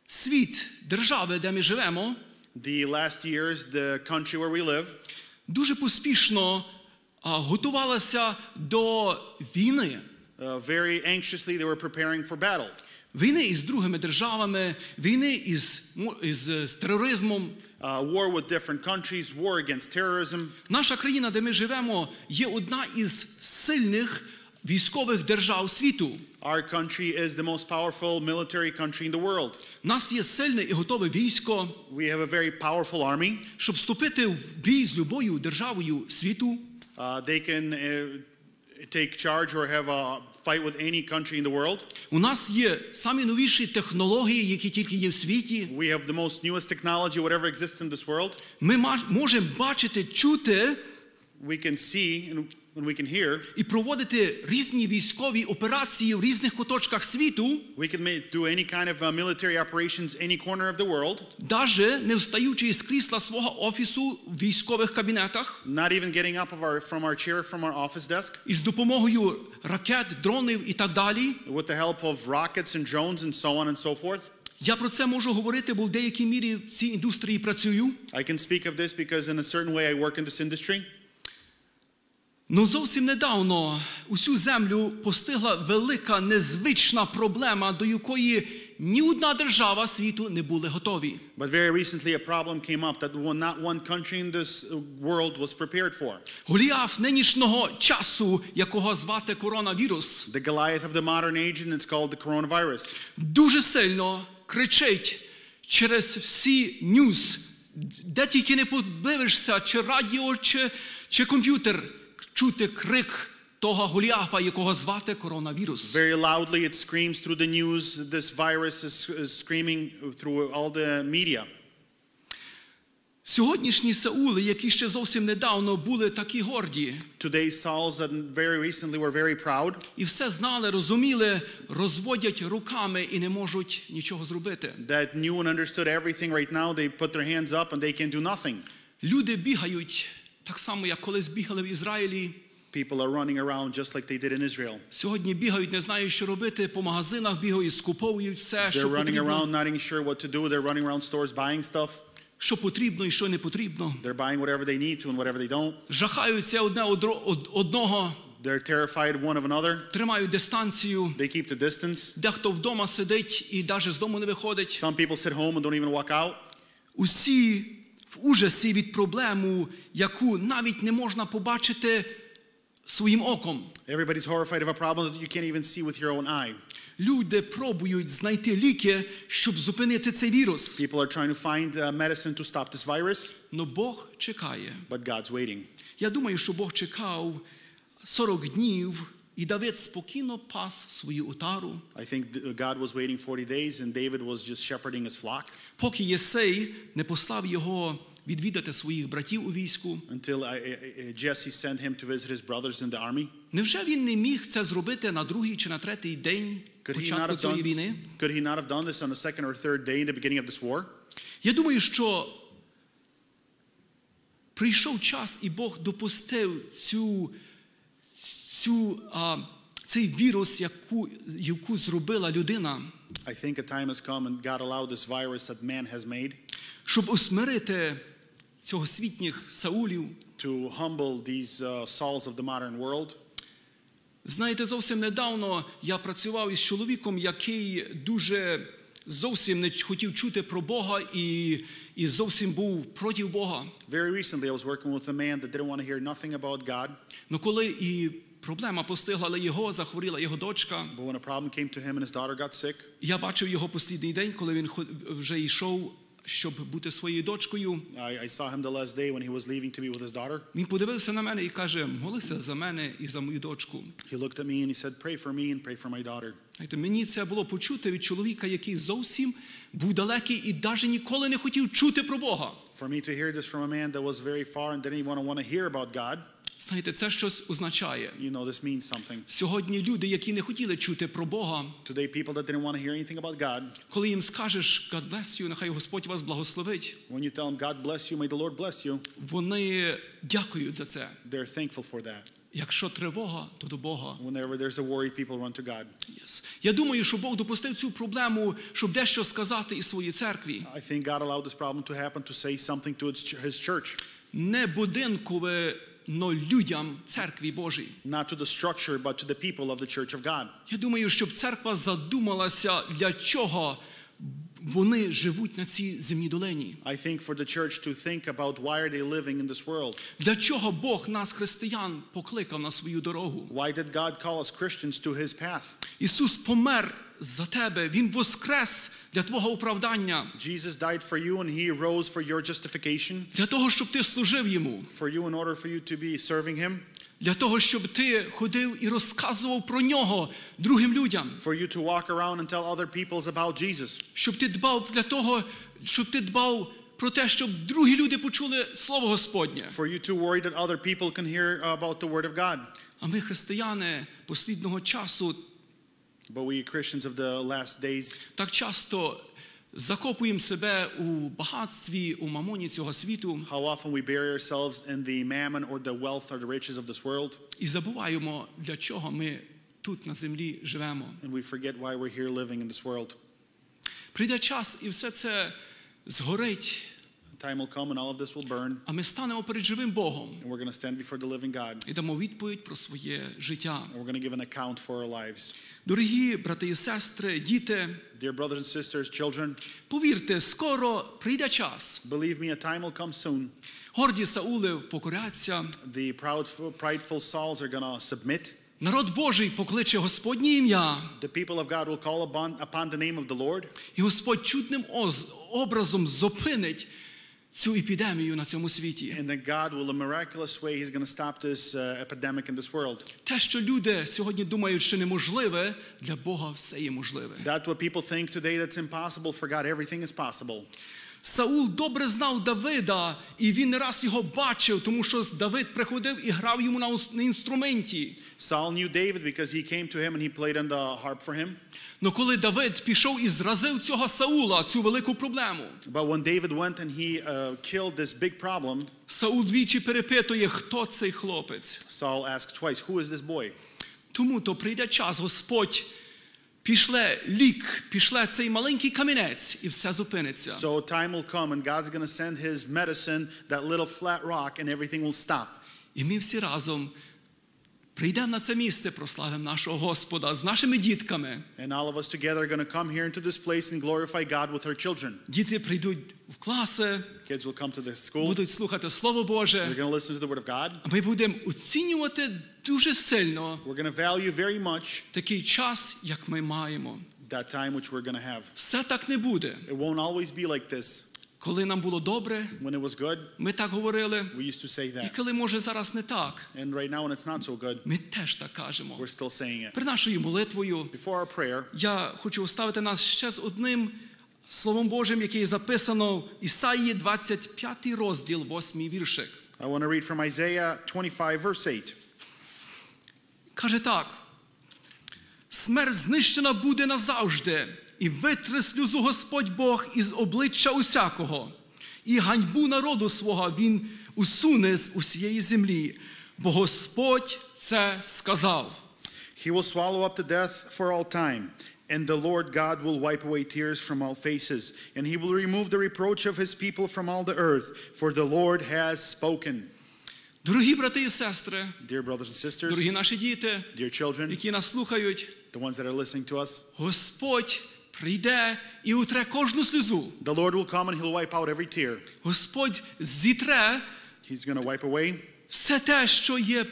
світ, держави, де ми живемо, The last years, the country where we live, дуже поспішно готувалася до війни. uh, very anxiously, they were preparing for battle. Війни із другими державами, війни із, із, е, з тероризмом. Uh, war with different countries, war against terrorism. Наша країна, де ми живемо, є одна із сильних військових держав світу. Our country is the most powerful military country in the world. Нас є сильне і готове військо, We have a very powerful army. щоб вступити в бій з любою державою світу. Uh, they can uh, take charge or have a fight with any country in the world. У нас є самі новіші технології, які тільки є в світі. We have the most newest technology, whatever exists in this world. Ми ма- можемо бачити, чути We can see and, and we can hear. і проводити різні військові операції в різних куточках світу, We can make, do any kind of uh, military operations any corner of the world, даже не встаючи з крісла свого офісу в військових кабінетах, not even getting up of our, from our chair, from our office desk, із допомогою ракет, дронів і так далі. with the help of rockets and drones and so on and so forth. Я про це можу говорити, бо в деякій мірі в цій індустрії працюю. I can speak of this because in a certain way I work in this industry. Ну зовсім недавно усю землю постигла велика незвична проблема, до якої ні одна держава світу не були готові. But very recently a problem came up that not one country in this uh, world was prepared for. Голіаф нинішнього часу, якого звати коронавірус, The Goliath of the modern age, and it's called the coronavirus. дуже сильно кричить через всі ньюз, де тільки не подивишся, чи радіо, чи, чи комп'ютер, чути крик того Голіафа, якого звати коронавірус. Very loudly, it screams through the news. This virus is, screaming through all the media. Сьогоднішні Саули, які ще зовсім недавно були такі горді, Today's Sauls that very recently were very proud, і все знали, розуміли, розводять руками і не можуть нічого зробити. that knew and understood everything right now, they put their hands up and they can do nothing. Люди бігають так само, як колись бігали в Ізраїлі. People are running around just like they did in Israel. Сьогодні бігають, не знають, що робити, по магазинах бігають, скуповують все, що They're running around not even sure what to do. They're running around stores buying stuff. що потрібно і що не потрібно. They're buying whatever they need to and whatever they don't. Жахаються одне одного, They're terrified one of another. тримають дистанцію. They keep the distance. Дехто вдома сидить і навіть з дому не виходить. Some people sit home and don't even walk out. Усі в ужасі від проблему, яку навіть не можна побачити своїм оком. Everybody's horrified of a problem that you can't even see with your own eye. Люди пробують знайти ліки, щоб зупинити цей вірус. People are trying to find uh, medicine to stop this virus, Но Бог чекає. but God's waiting. Я думаю, що Бог чекав 40 днів, і Давид спокійно пас свою отару, I think God was waiting 40 days and David was just shepherding his flock поки Єсей не послав його відвідати своїх братів у війську. until Jesse sent him to visit his brothers in the army. Невже він не міг це зробити на другий чи на третій день початку цієї війни? could he not have done this on the second or third day in the beginning of this war? Я думаю, що прийшов час, і Бог допустив цю, цю, а, цей вірус, яку, яку зробила людина, I think a time has come and God allowed this virus that man has made щоб усмирити цього світніх Саулів. to humble these uh, Sauls of the modern world. Знаєте, зовсім недавно я працював із чоловіком, який дуже зовсім не хотів чути про Бога і, і зовсім був проти Бога. Very recently, I was working with a man that didn't want to hear nothing about God, Ну коли і проблема постигла його, захворіла його дочка. but when a problem came to him and his daughter got sick, Я бачив його послідний день, коли він вже йшов, щоб бути своєю дочкою. I, I saw him the last day when he was leaving to be with his daughter. Він подивився на мене і каже: молися за мене і за мою дочку. He looked at me and he said, Pray for me and pray for my daughter. Знаєте, мені це було почути від чоловіка, який зовсім був далекий і навіть ніколи не хотів чути про Бога. For me to hear this from a man that was very far and didn't even want to hear about God, Знаєте, це щось означає. you know, this means something. Сьогодні люди, які не хотіли чути про Бога, Today, people that didn't want to hear anything about God, коли їм скажеш God bless you, нехай Господь вас благословить, when you tell them, God bless you, may the Lord bless you, вони дякують за це. they're thankful for that. Якщо тривога, то до Бога. Whenever there's a worry, people run to God. Yes. Я думаю, що Бог допустив цю проблему, щоб дещо сказати і своїй церкві. I think God allowed this problem to happen to say something to his church, Не будинкове, но людям церкві Божій. not to the structure, but to the people of the church of God. Я думаю, щоб церква задумалася, для чого вони живуть на цій земній долині. I think for the church to think about why are they living in this world? Для чого Бог нас, християн, покликав на свою дорогу? Why did God call us Christians to his path? Ісус помер за тебе, Він воскрес для твого оправдання, Jesus died for you and he rose for your justification, для того, щоб ти служив йому, for you in order for you to be serving him, для того, щоб ти ходив і розказував про нього другим людям, for you to walk around and tell other peoples about Jesus, щоб ти дбав для того, щоб ти дбав про те, щоб другі люди почули слово Господнє. for you to worry that other people can hear about the word of God. А ми, християни послідного часу, But we Christians of the last days, так часто закопуємо себе у багатстві, у мамоні цього світу how often we bury ourselves in the mammon or the wealth or the riches of this world, і забуваємо, для чого ми тут на землі живемо. and we forget why we're here living in this world. Прийде час, і все це згорить, Time will come and all of this will burn, а ми станемо перед живим Богом and we're going to stand before the living God, і дамо відповідь про своє життя. and we're going to give an account for our lives. Дорогі брати і сестри, діти, Dear brothers and sisters, children, повірте, скоро прийде час. believe me, a time will come soon. Горді Саули покоряться, The proud, prideful Sauls are going to submit. народ Божий покличе Господнє ім'я, The people of God will call upon, upon the name of the Lord, і Господь чудним образом зупинить цю епідемію на цьому світі. and then God will, in a miraculous way, He's going to stop this uh, epidemic in this world. Те, що люди сьогодні думають, що неможливе, для Бога все є можливе. That's what people think today that's impossible. For God, everything is possible. Саул добре знав Давида, і він не раз його бачив, тому що Давид приходив і грав йому на інструменті. Saul knew David because he came to him and he played on the harp for him. Но коли Давид пішов і зразив цього Саула, цю велику проблему, But when David went and he uh, killed this big problem, Саул двічі перепитує, хто цей хлопець. Saul asked twice, Who is this boy? Тому то прийде час, Господь пішле лік, пішле цей маленький камінець, і все зупиниться. So time will come and God's going to send his medicine, that little flat rock, and everything will stop. І ми всі разом прийдемо на це місце, прославимо нашого Господа з нашими дітками. And all of us together are going to come here into this place and glorify God with our children. Діти прийдуть в класи, Kids will come to the school. будуть слухати Слово They're going to listen to the Word of God. Ми будемо оцінювати дуже сильно We're going to value very much такий час, як ми маємо. that time which we're going to have. Все так не буде. It won't always be like this. Коли нам було добре, When it was good, ми так говорили. we used to say І коли може зараз не так, And right now, when it's not so good, ми теж так кажемо. we're still saying it. Перед нашою молитвою Before our prayer, я хочу оставити нас ще з одним Словом Божим, яке записано в Ісаїї 25 розділ, 8 віршик. I want to read from Isaiah 25, verse 8. Каже так: смерть знищена буде назавжди, і витре сльозу Господь Бог із обличчя усякого, і ганьбу народу свого він усуне з усієї землі, бо Господь це сказав. He will swallow up the death for all time, and the Lord God will wipe away tears from all faces, and he will remove the reproach of his people from all the earth, for the Lord has spoken. Дорогі брати і сестри, Dear brothers and sisters, дорогі наші діти, dear children, які нас слухають, the ones that are listening to us, Господь прийде і утре кожну сльозу. the Lord will come and he'll wipe out every tear. Господь зітре He's going to wipe away все те, що є,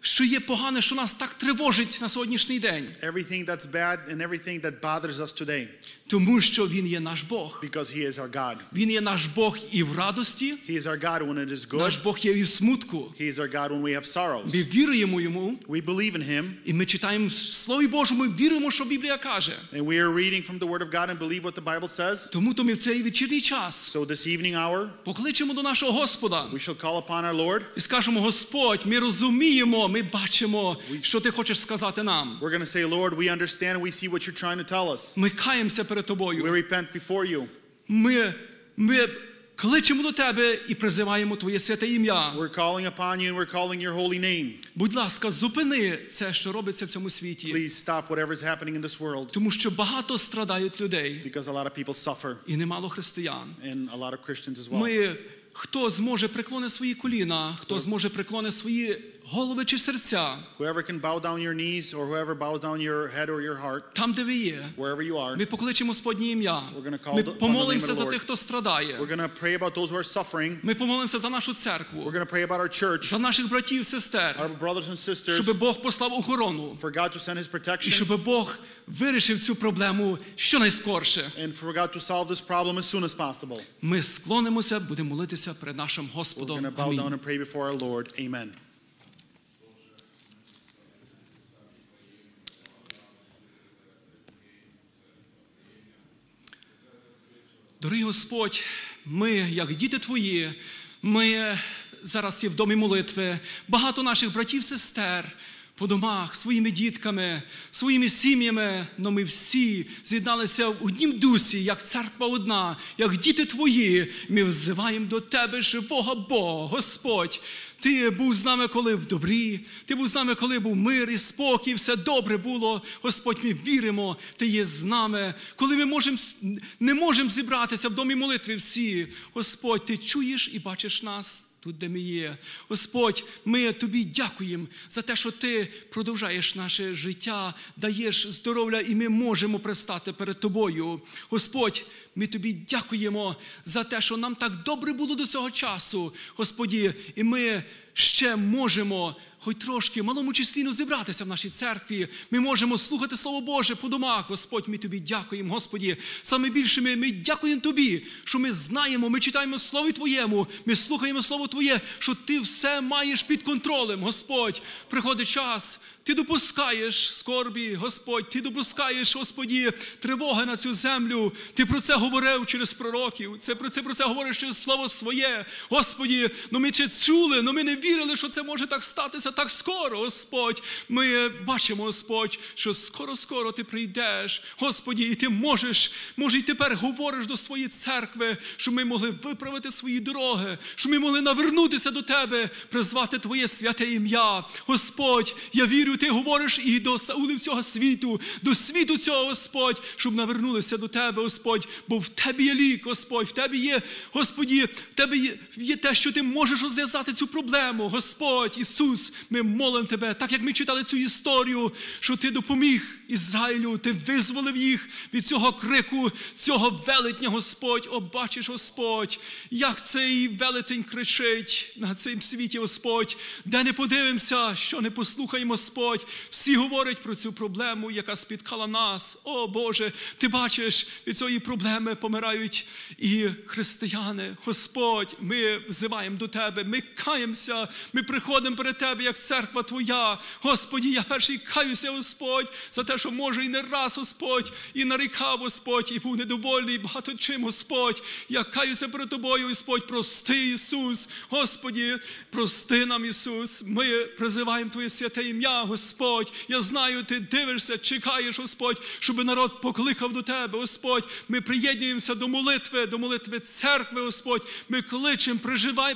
що є погане, що нас так тривожить на сьогоднішній день. everything that's bad and everything that bothers us today, Тому що Він є наш Бог. because he is our God. Він є наш Бог і в радості, He is our God when it is наш good. Бог є і в смутку. He is our God when we have sorrows. Ми віруємо йому, We believe in him, і ми читаємо в Слові Божому, ми віримо, що Біблія каже. and we are reading from the Word of God and believe what the Bible says. Тому то ми в цей вечірній час So this evening hour, покличемо до нашого Господа we shall call upon our Lord. і скажемо: Господь, ми розуміємо, ми бачимо, що ти хочеш сказати нам. We're going to say, Lord, we understand, we see what you're trying to tell us. Ми каємося перед We repent before you. Ми, ми кличемо до тебе і призиваємо Твоє святе ім'я. We're calling upon you and we're calling your holy name. Будь ласка, зупини це, що робиться в цьому світі, Please stop whatever is happening in this world тому що багато страдають людей because a lot of people suffer і немало християн. and a lot of Christians as well. Ми, хто зможе преклони свої коліна, хто зможе преклони свої голови чи серця, Whoever can bow down your knees or whoever bows down your head or your heart, там, де ви є, wherever you are, ми покличемо Господнє ім'я. We're Ми помолимося за тих, хто страдає. we're going to pray about those who are suffering. Ми помолимося за нашу We're церкву, going to pray about our church, за наших братів, сестер, our brothers and sisters, щоб Бог послав охорону. for God to send His protection щоб Бог вирішив цю проблему щонайскорше. and for God to solve this problem as soon as possible. Ми склонимося, будемо молитися перед нашим We're going Господом. to bow down and pray before our Lord. Amen. Дорогий Господь, ми, як діти Твої, ми зараз є в домі молитви. Багато наших братів, сестер по домах, своїми дітками, своїми сім'ями, но ми всі з'єдналися в однім дусі, як церква одна, як діти Твої. Ми взиваємо до Тебе, живого Бога, Господь. Ти був з нами, коли в добрі, ти був з нами, коли був мир і спокій, все добре було. Господь, ми віримо, Ти є з нами. Коли ми можем, не можемо зібратися в домі молитви всі, Господь, Ти чуєш і бачиш нас. Тут, де ми є. Господь, ми тобі дякуємо за те, що ти продовжаєш наше життя, даєш здоров'я, і ми можемо пристати перед тобою. Господь, ми тобі дякуємо за те, що нам так добре було до цього часу, Господі, і ми ще можемо хоч трошки, малому числі ну, зібратися в нашій церкві. Ми можемо слухати Слово Боже по домах. Господь, ми тобі дякуємо, Господі. Саме більше ми, ми дякуємо Тобі, що ми знаємо, ми читаємо Слово Твоєму, ми слухаємо Слово Твоє, що Ти все маєш під контролем, Господь. Приходить час, ти допускаєш скорбі, Господь, ти допускаєш, Господі, тривоги на цю землю. Ти про це говорив через пророків. Це про це про це говориш через слово своє. Господі, ну ми це чули, але ми не вірили, що це може так статися так скоро, Господь. Ми бачимо, Господь, що скоро-скоро ти прийдеш, Господі, і ти можеш, може, і тепер говориш до своєї церкви, щоб ми могли виправити свої дороги, щоб ми могли навернутися до тебе, призвати Твоє святе ім'я. Господь, я вірю, ти говориш і до Саулів цього світу, до світу цього, Господь, щоб навернулися до тебе, Господь, бо в тебе є лік, Господь, в тебе є, Господі, в тебе є, є те, що ти можеш розв'язати цю проблему, Господь, Ісус, ми молимо Тебе, так як ми читали цю історію, що Ти допоміг Ізраїлю, Ти визволив їх від цього крику, цього велетня, Господь. О, бачиш, Господь, як цей велетень кричить на цим світі, Господь, де не подивимося, що не послухаємо, Господь. Всі говорять про цю проблему, яка спіткала нас. О Боже, ти бачиш, від цієї проблеми помирають і християни. Господь, ми взиваємо до Тебе, ми каємося, ми приходимо перед Тебе, як церква Твоя. Господі, я перший каюся, Господь, за те, що може і не раз, Господь, і нарікав, Господь, і був недовольний багато чим, Господь. Я каюся перед Тобою, Господь, прости, Ісус. Господі, прости нам, Ісус. Ми призиваємо Твоє святе ім'я, Господь. Я знаю, Ти дивишся, чекаєш, Господь, щоб народ покликав до Тебе, Господь. Ми приєднуємося до молитви, до молитви церкви, Господь. Ми кличемо,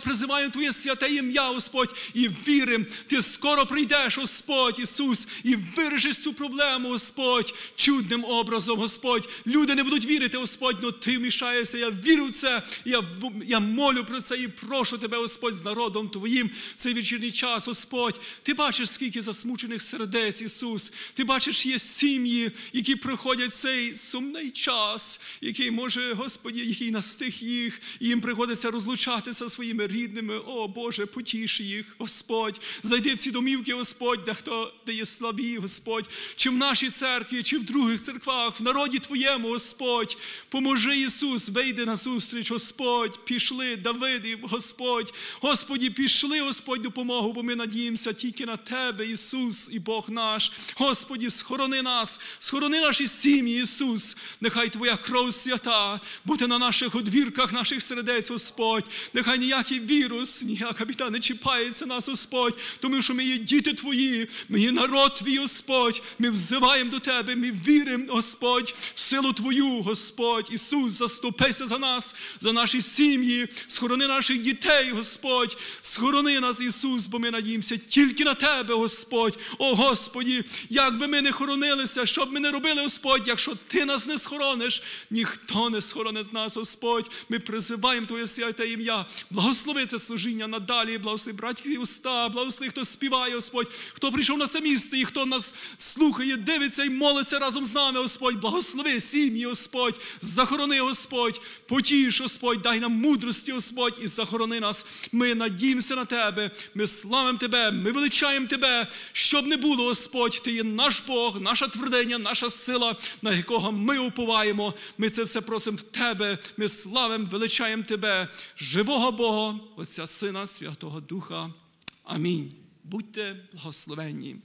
призиваємо Твоє святе ім'я, Господь, і віримо. Ти скоро прийдеш, Господь Ісус, і вирішиш цю проблему, Господь, чудним образом, Господь. Люди не будуть вірити, Господь, але Ти вмішаєшся. Я вірю в це. Я, я молю про це і прошу Тебе, Господь, з народом Твоїм цей вечірній час, Господь. Ти бачиш, скільки засмучених сердець, Ісус. Ти бачиш, є сім'ї, які приходять цей сумний час, який може, Господі, який настиг їх, і їм приходиться розлучатися зі своїми рідними. О Боже, потіш їх, Господь. Зайди в ці домівки, Господь, де хто де є слабі, Господь, чи в нашій церкві, чи в других церквах, в народі Твоєму, Господь. Поможи Ісус, вийди на зустріч, Господь. Пішли, Давиди, Господь. Господі, пішли, Господь, допомогу, бо ми надіємося тільки на Тебе, Ісус, і Бог наш. Господі, схорони нас, схорони наші сім'ї, Ісус. Нехай Твоя кров свята буде на наших одвірках, наших сердець, Господь. Нехай ніякий вірус, ніяка біда не чіпається нас, Господь, тому що ми є діти Твої, ми є народ Твій, Господь. Ми взиваємо до Тебе, ми віримо, Господь, в силу Твою, Господь. Ісус, заступися за нас, за наші сім'ї, схорони наших дітей, Господь, схорони нас, Ісус, бо ми надіємося тільки на Тебе, Господь. О Господі, як би ми не хоронилися, що б ми не робили, Господь, якщо Ти нас не схорониш, ніхто не схоронить нас, Господь. Ми призиваємо Твоє святе ім'я. Благослови це служіння надалі, благослови братські уста, благослови, хто співає, Господь, хто прийшов на це місце і хто нас слухає, дивиться і молиться разом з нами, Господь. Благослови сім'ї, Господь, захорони, Господь, потіш, Господь, дай нам мудрості, Господь, і захорони нас. Ми надіємося на Тебе, ми славимо Тебе, ми величаємо Тебе, щоб не було, Господь, Ти є наш Бог, наша твердиня, наша сила, на якого ми уповаємо. Ми це все просимо в Тебе. Ми славимо, величаємо Тебе, живого Бога, Отця Сина, Святого Духа. Амінь. Будьте благословенні.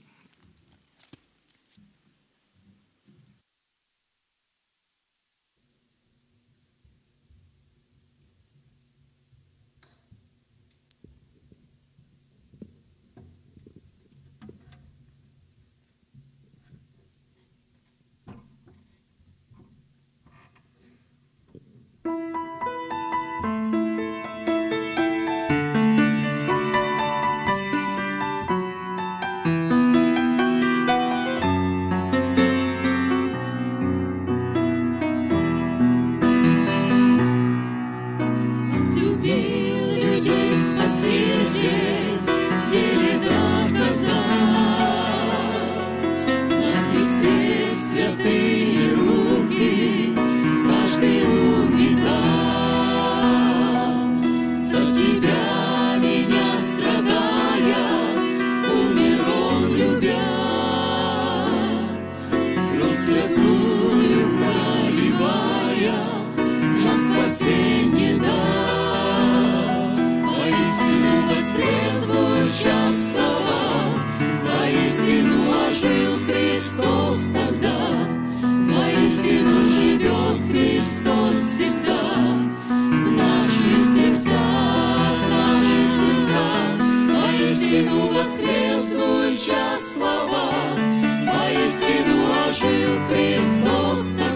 Возлюбил людей Спаситель, в воистину воскрес звучат слова, воистину ожил Христос на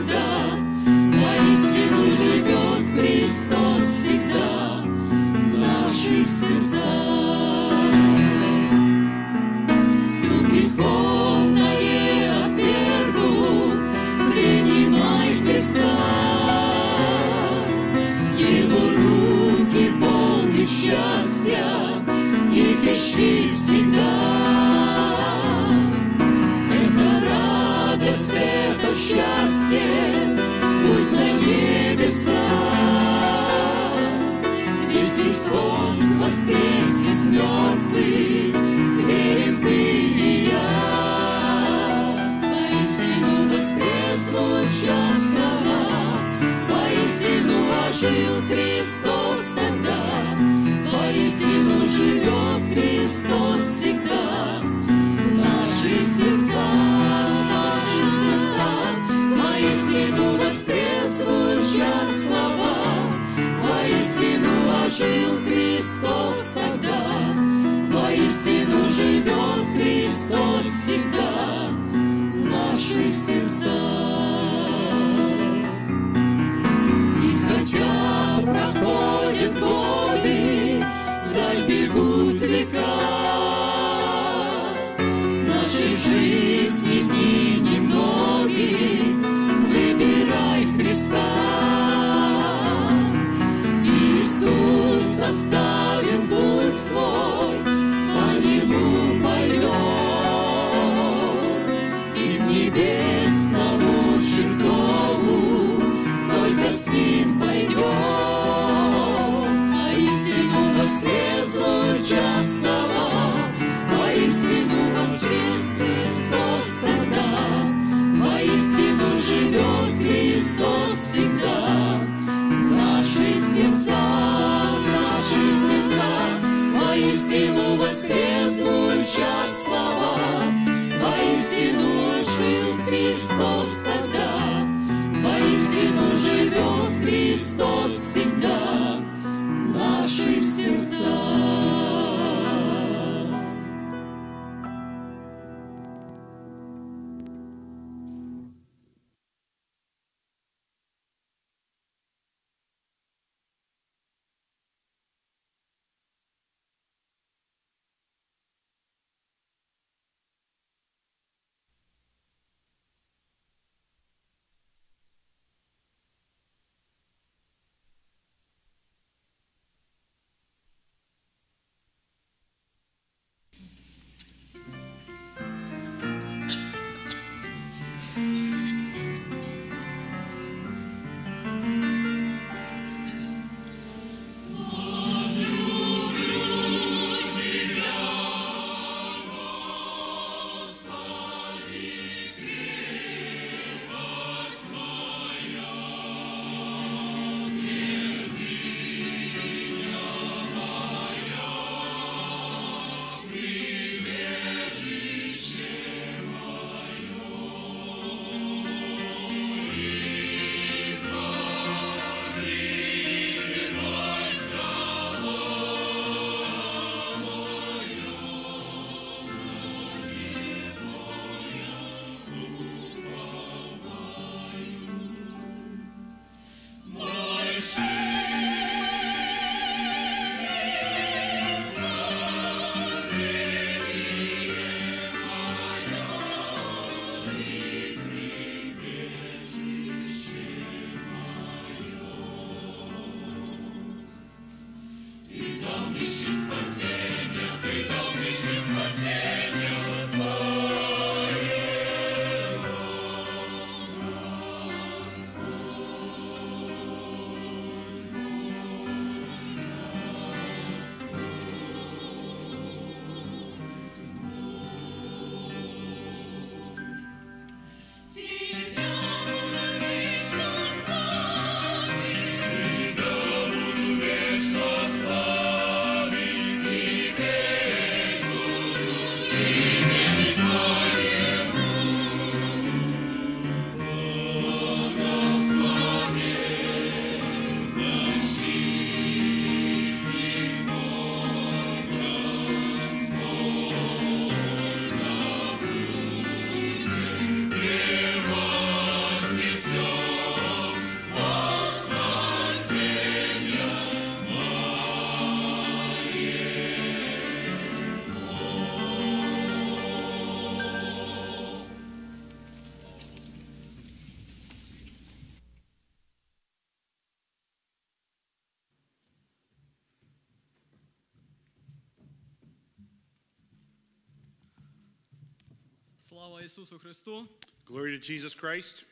Ісусу Христу! Glory to Jesus Christ.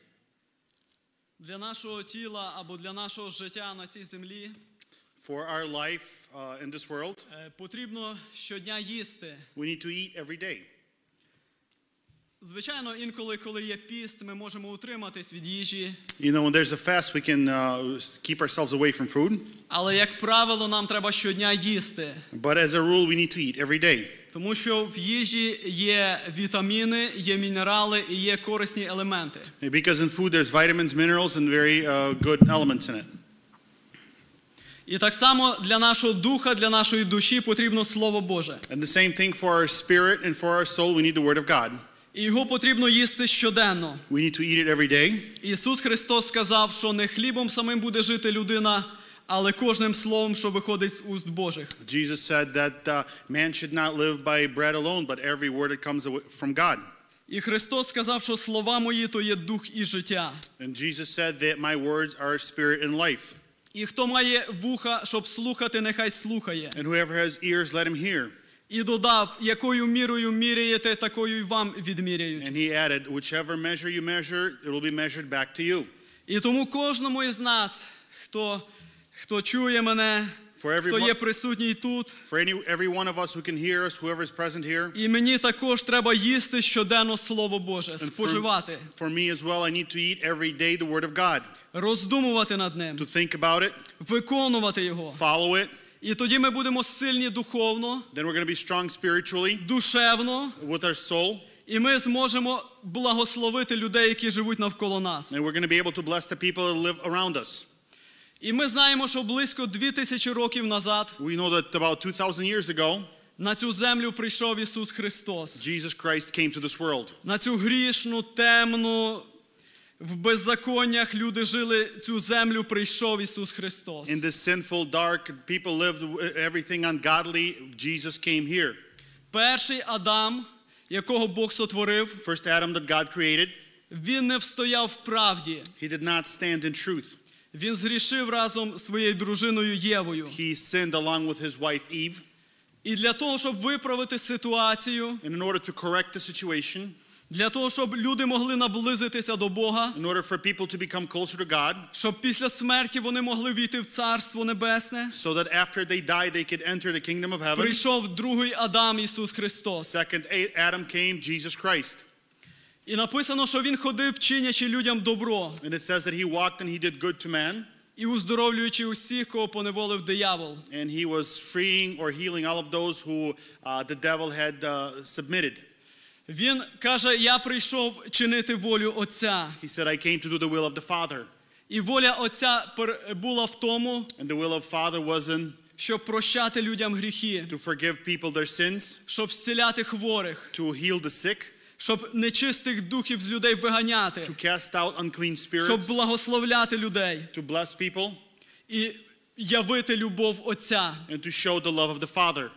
Для нашого тіла або для нашого життя на цій землі For our life uh, in this world, е, потрібно щодня їсти. we need to eat every day. Звичайно, інколи, коли є піст, ми можемо утриматись від їжі, You know, when there's a fast, we can uh, keep ourselves away from food. але як правило, нам треба щодня їсти, But as a rule, we need to eat every day. Тому що в їжі є вітаміни, є мінерали і є корисні елементи. Because in food, there's vitamins, minerals, and very uh, good elements in it. І так само для нашого духа, для нашої душі потрібно Слово Боже. And the same thing for our spirit and for our soul, we need the Word of God. І його потрібно їсти щоденно. We need to eat it every day. Ісус Христос сказав, що не хлібом самим буде жити людина, але кожним словом, що виходить з уст Божих. Jesus said that uh, man should not live by bread alone, but every word that comes from God. І Христос сказав, що слова мої то є дух і життя. And Jesus said that my words are spirit and life. І хто має вуха, щоб слухати, нехай слухає. And whoever has ears, let him hear. І додав, якою мірою міряєте, такою й вам відміряють. And he added, whichever measure you measure, it will be measured back to you. І тому кожному із нас, хто, хто чує мене, For хто є присутній тут, For any, every one of us who can hear us, whoever is present here, і мені також треба їсти щоденно Слово Боже, and for, for me as well, I need to eat every day the Word of God, роздумувати над ним, to think about it, виконувати його. follow it. І тоді ми будемо сильні духовно, Then we're going to be strong spiritually душевно, with our soul, і ми зможемо благословити людей, які живуть навколо нас. and we're going to be able to bless the people that live around us. І ми знаємо, що близько дві тисячі років назад We know that about 2,000 years ago, на цю землю прийшов Ісус Христос. Jesus Christ came to this world. На цю грішну, темну, в беззаконнях люди жили, цю землю прийшов Ісус Христос. In this sinful, dark, people lived everything ungodly. Jesus came here. Перший Адам, якого Бог сотворив, First Adam that God created, він не встояв в правді. he did not stand in truth. Він згрішив разом з своєю дружиною Євою. He sinned along with his wife Eve. І для того, щоб виправити ситуацію, And in order to correct the situation, для того, щоб люди могли наблизитися до Бога, in order for people to become closer to God, щоб після смерті вони могли війти в Царство Небесне, so that after they die, they could enter the kingdom of heaven. прийшов другий Адам Ісус Христос. Second Adam came, Jesus Christ. І написано, що Він ходив, чинячи людям добро And it says that he walked and he did good to man, і уздоровлюючи усіх, кого поневолив диявол. and he was freeing or healing all of those who uh, the devil had uh, submitted. Він каже: Я прийшов чинити волю Отця. He said, I came to do the will of the Father. І воля Отця була в тому, And the will of Father was in щоб прощати людям гріхи, to forgive people their sins, щоб зціляти хворих, to heal the sick, щоб нечистих духів з людей виганяти, to cast out unclean щоб spirits, благословляти людей to bless people, і явити любов Отця. and to show the love of the Father.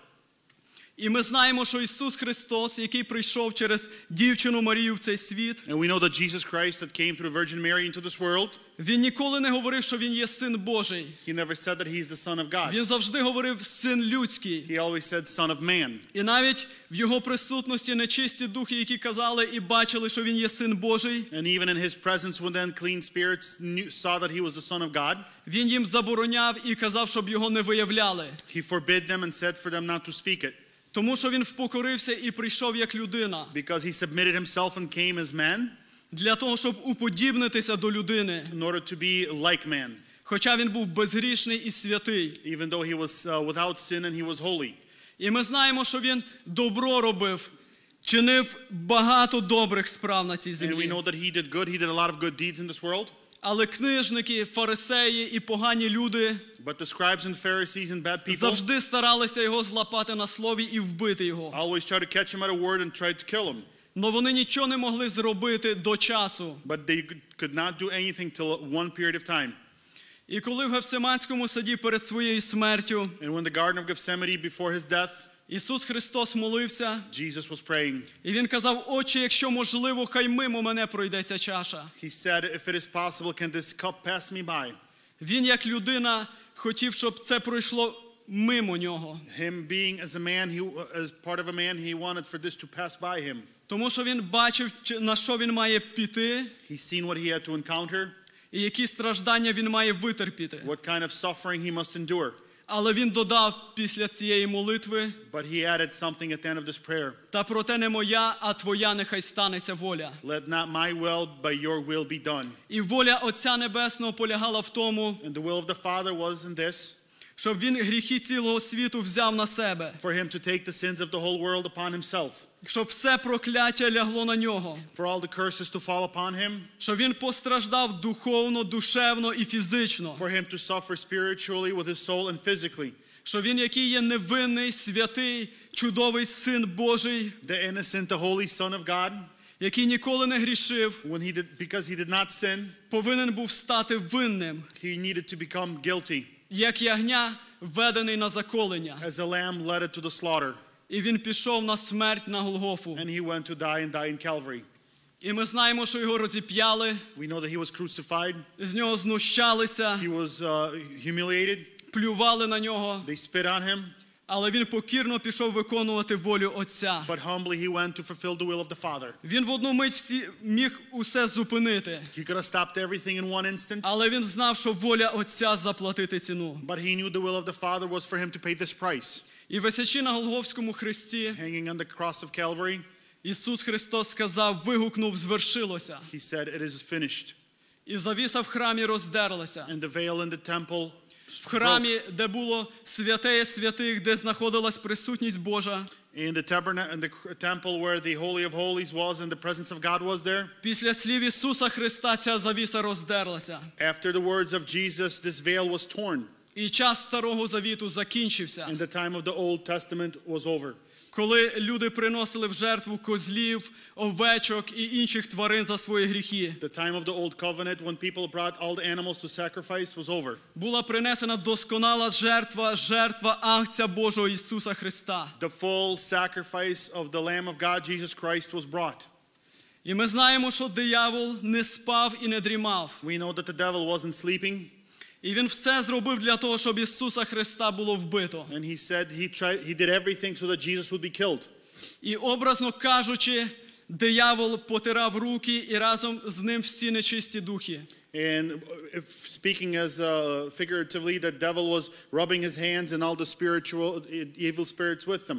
І ми знаємо, що Ісус Христос, який прийшов через дівчину Марію в цей світ, And we know that Jesus Christ that came through Virgin Mary into this world, Він ніколи не говорив, що Він є син Божий. he never said that he's the Son of God. Він завжди говорив син людський. He always said Son of Man. І навіть в його присутності нечисті духи, які казали і бачили, що він є син Божий, And even in his presence, when the unclean spirits knew, saw that he was the Son of God, він їм забороняв і казав, щоб його не виявляли. he forbid them and said for them not to speak it. Тому що він впокорився і прийшов як людина Because he submitted himself and came as man для того, щоб уподібнитися до людини. in order to be like man, Хоча він був безгрішний і святий. even though he was uh, without sin and he was holy. І ми знаємо, що він добро робив, чинив багато добрих справ на цій And we землі. know that he did good. He did a lot of good deeds in this world. Але книжники, фарисеї і погані люди But the scribes and Pharisees and bad people завжди старалися його злапати на слові і вбити його. always try to catch him at a word and tried to kill him. Но вони нічого не могли зробити до часу. But they could- not do anything till one period of time. І коли в Гефсиманському саді перед своєю смертю And when the Garden of Gethsemane, before his death, Ісус Христос молився, Jesus was praying. і Він казав, Отче, якщо можливо, хай мимо мене пройде ця чаша. He said, If it is possible, can this cup pass me by? Він, як людина, хотів, щоб це пройшло мимо нього. Him being as a man, he, as part of a man, he wanted for this to pass by him. Тому що він бачив, на що він має піти, He's seen what he had to encounter, і які страждання він має витерпіти. what kind of suffering he must endure. Але він додав після цієї молитви: But he added something at the end of this prayer. та проте не моя, а твоя нехай станеться воля. Let not my will, but your will be done. І воля Отця Небесного полягала в тому, And the will of the Father was in this щоб він гріхи цілого світу взяв на себе, for him to take the sins of the whole world upon himself, щоб все прокляття лягло на нього, for all the curses to fall upon him, щоб він постраждав духовно, душевно і фізично, for him to suffer spiritually with his soul and physically. що він, який є невинний, святий, чудовий син Божий, The innocent, the holy Son of God, який ніколи не грішив, when he did, because he did not sin, повинен був стати винним, he needed to become guilty, як ягня, введений на заколення. as a lamb led to the slaughter. І він пішов на смерть на Голгофу. And he went to die and die in Calvary. І ми знаємо, що його розіп'яли, We know that he was crucified, з нього знущалися, he was uh, humiliated, плювали на нього, they spit on him, але він покірно пішов виконувати волю Отця. but humbly he went to fulfill the will of the Father. Він в одну мить всі, міг усе зупинити, He could have stopped everything in one instant, але він знав, що воля Отця заплатити ціну. but he knew the will of the Father was for him to pay this price. І висячи на Голговському хресті, Hanging on the cross of Calvary, Ісус Христос сказав, вигукнув, звершилося. he said, It is finished. І завіса в храмі роздерлася. And the veil in the temple В храмі, де було святе святих, де знаходилась присутність Божа, in the tabernacle in the temple where the holy of holies was and the presence of God was there. після слів Ісуса Христа ця завіса роздерлася. After the words of Jesus, this veil was torn, І час Старого Завіту закінчився, and the time of the Old Testament was over. Коли люди приносили в жертву козлів, овечок і інших тварин за свої гріхи. The time of the Old Covenant, when people brought all the animals to sacrifice, was over. Була принесена досконала жертва, жертва Агця Божого Ісуса Христа. The full sacrifice of the Lamb of God, Jesus Christ, was brought. І ми знаємо, що диявол не спав і не дрімав. We know that the devil wasn't sleeping, І він все зробив для того, щоб Ісуса Христа було вбито. and he said he tried he did everything so that Jesus would be killed. І образно кажучи, диявол потирав руки і разом з ним всі нечисті духи. And if speaking as uh, figuratively, the devil was rubbing his hands and all the spiritual evil spirits with them.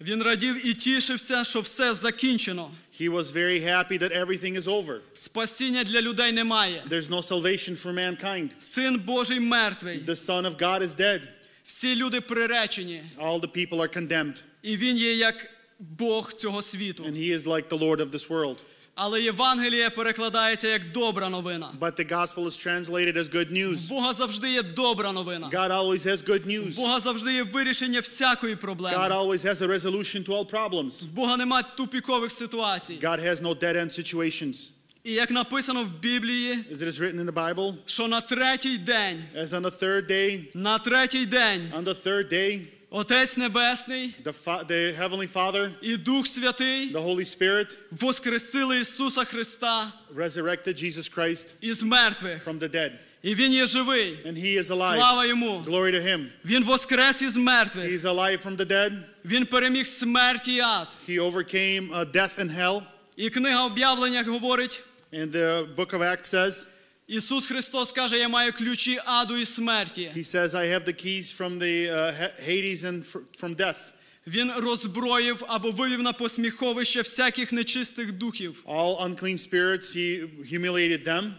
Він радів і тішився, що все закінчено. He was very happy that everything is over. Спасіння для людей немає. There's no salvation for mankind. Син Божий мертвий. The Son of God is dead. Всі люди приречені. All the people are condemned, І він є як Бог цього світу. and he is like the Lord of this world. Але Євангеліє перекладається як добра новина. But the gospel is translated as good news. Бога завжди є добра новина. God always has good news. Бога завжди є вирішення всякої God always has a resolution to all problems. Бога немає тупікових ситуацій. God has no dead end situations. І як написано в Біблії, As it is written in the Bible, що на третій день, as on the third day, на третій день on the third day, Отець Небесний the, fa- the Heavenly Father, і Дух Святий the Holy Spirit, воскресили Ісуса Христа resurrected Jesus Christ із мертвих. from the dead. І Він є живий. And he is alive. Слава Йому! Glory to him. Він воскрес із мертвих. He's alive from the dead. Він переміг смерть і ад. He overcame uh, death and hell. І книга об'явлення говорить, And the book of Acts says, Ісус Христос каже, я маю ключі аду і смерті. He says, I have the keys from the uh, Hades and fr- from death. Він роззброїв або вивів на посміховище всяких нечистих духів. All unclean spirits, he humiliated them.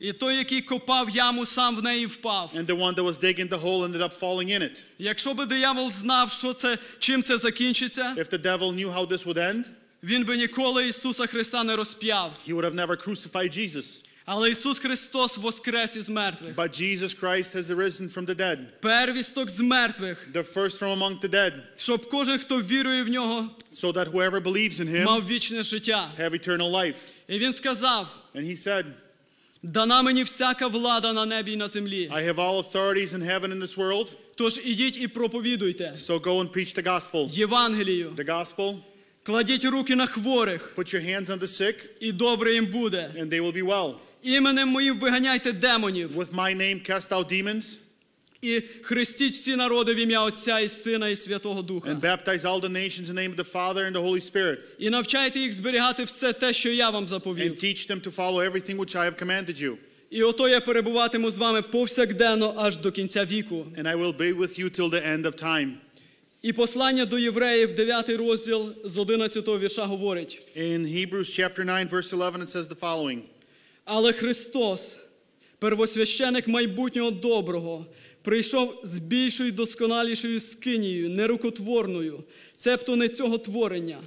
І той, який копав яму, сам в неї впав. And the one that was digging the hole ended up falling in it. Якщо би диявол знав, що це, чим це закінчиться, If the devil knew how this would end, він би ніколи Ісуса Христа не розп'яв. he would have never crucified Jesus. Але Ісус Христос воскрес із мертвих. But Jesus Christ has arisen from the dead, Первісток з мертвих, the first from among the dead, щоб кожен, хто вірує в нього, so that whoever believes in him мав вічне життя. have eternal life. І він сказав: And he said, дана мені всяка влада на небі і на землі. I have all authorities in heaven and this world, Тож ідіть і проповідуйте so go and preach the gospel. Євангелію, The gospel, кладіть руки на хворих, put your hands on the sick, і добре їм буде. and they will be well. Іменем моїм виганяйте демонів, With my name cast out demons, І хрестіть всі народи в ім'я Отця і Сина і Святого Духа. and baptize all the nations in the name of the Father and the Holy Spirit, І навчайте їх зберігати все те, що я вам and teach them to follow everything which I have commanded you. І ото я перебуватиму з вами повсякденно аж до кінця віку. And I will be with you till the end of time. І послання до євреїв, 9 розділ з 11 вірша говорить: In Hebrews chapter 9, verse 11, it says the following Але Христос, первосвященик майбутнього доброго, прийшов з більшою досконалішою скинією, нерукотворною, цебто не цього творення.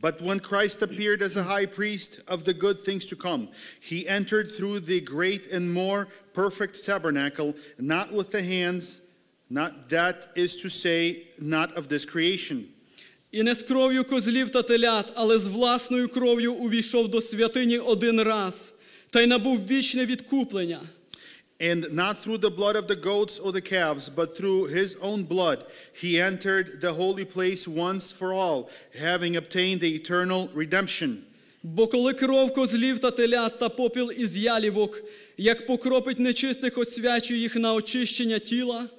But when Christ appeared as a high priest of the good things to come, he entered through the great and more perfect tabernacle, not with the hands, not that is to say, not of this creation. І не з кров'ю козлів та телят, але з власною кров'ю увійшов до святині один раз, та й набув вічне відкуплення. And not through the blood of the goats or the calves, but through his own blood, he entered the holy place once for all, having obtained the eternal redemption. Бо коли кров козлів та телят та попіл із ялівок, як покропить нечистих, освячує їх на очищення тіла,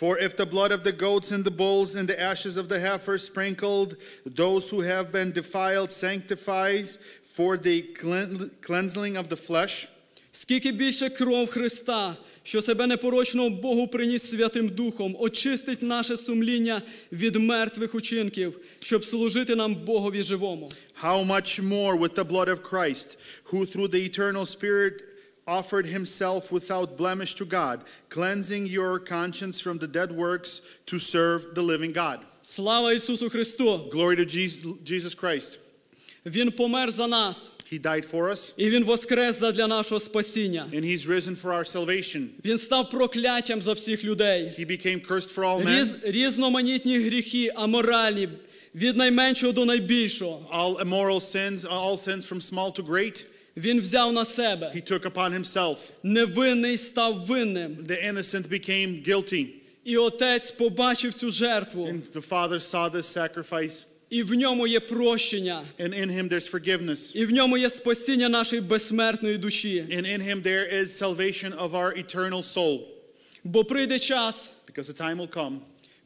For if the blood of the goats and the bulls and the ashes of the heifer sprinkled those who have been defiled sanctifies for the clean- cleansing of the flesh, скільки більше кров Христа, що себе непорочного Богу приніс Святим Духом, очистить наше сумління від мертвих учинків, щоб служити нам Богові живому. how much more with the blood of Christ, who through the eternal Spirit offered himself without blemish to God, cleansing your conscience from the dead works to serve the living God. Слава Ісусу Христу! Glory to Jesus Jesus Christ. Він помер за нас, He died for us, і Він воскрес задля нашого спасіння. and he's risen for our salvation. Він став прокляттям за всіх людей. He became cursed for all men. Різноманітні гріхи, аморальні, від найменшого до найбільшого. all immoral sins, all sins from small to great, Він взяв на себе. he took upon himself. Невинний став винним. The innocent became guilty, І отець побачив цю жертву. and the Father saw this sacrifice, І в ньому є прощення. and in him there's forgiveness, І в ньому є спасіння нашої безсмертної душі. and in him there is salvation of our eternal soul. Бо прийде час, Because the time will come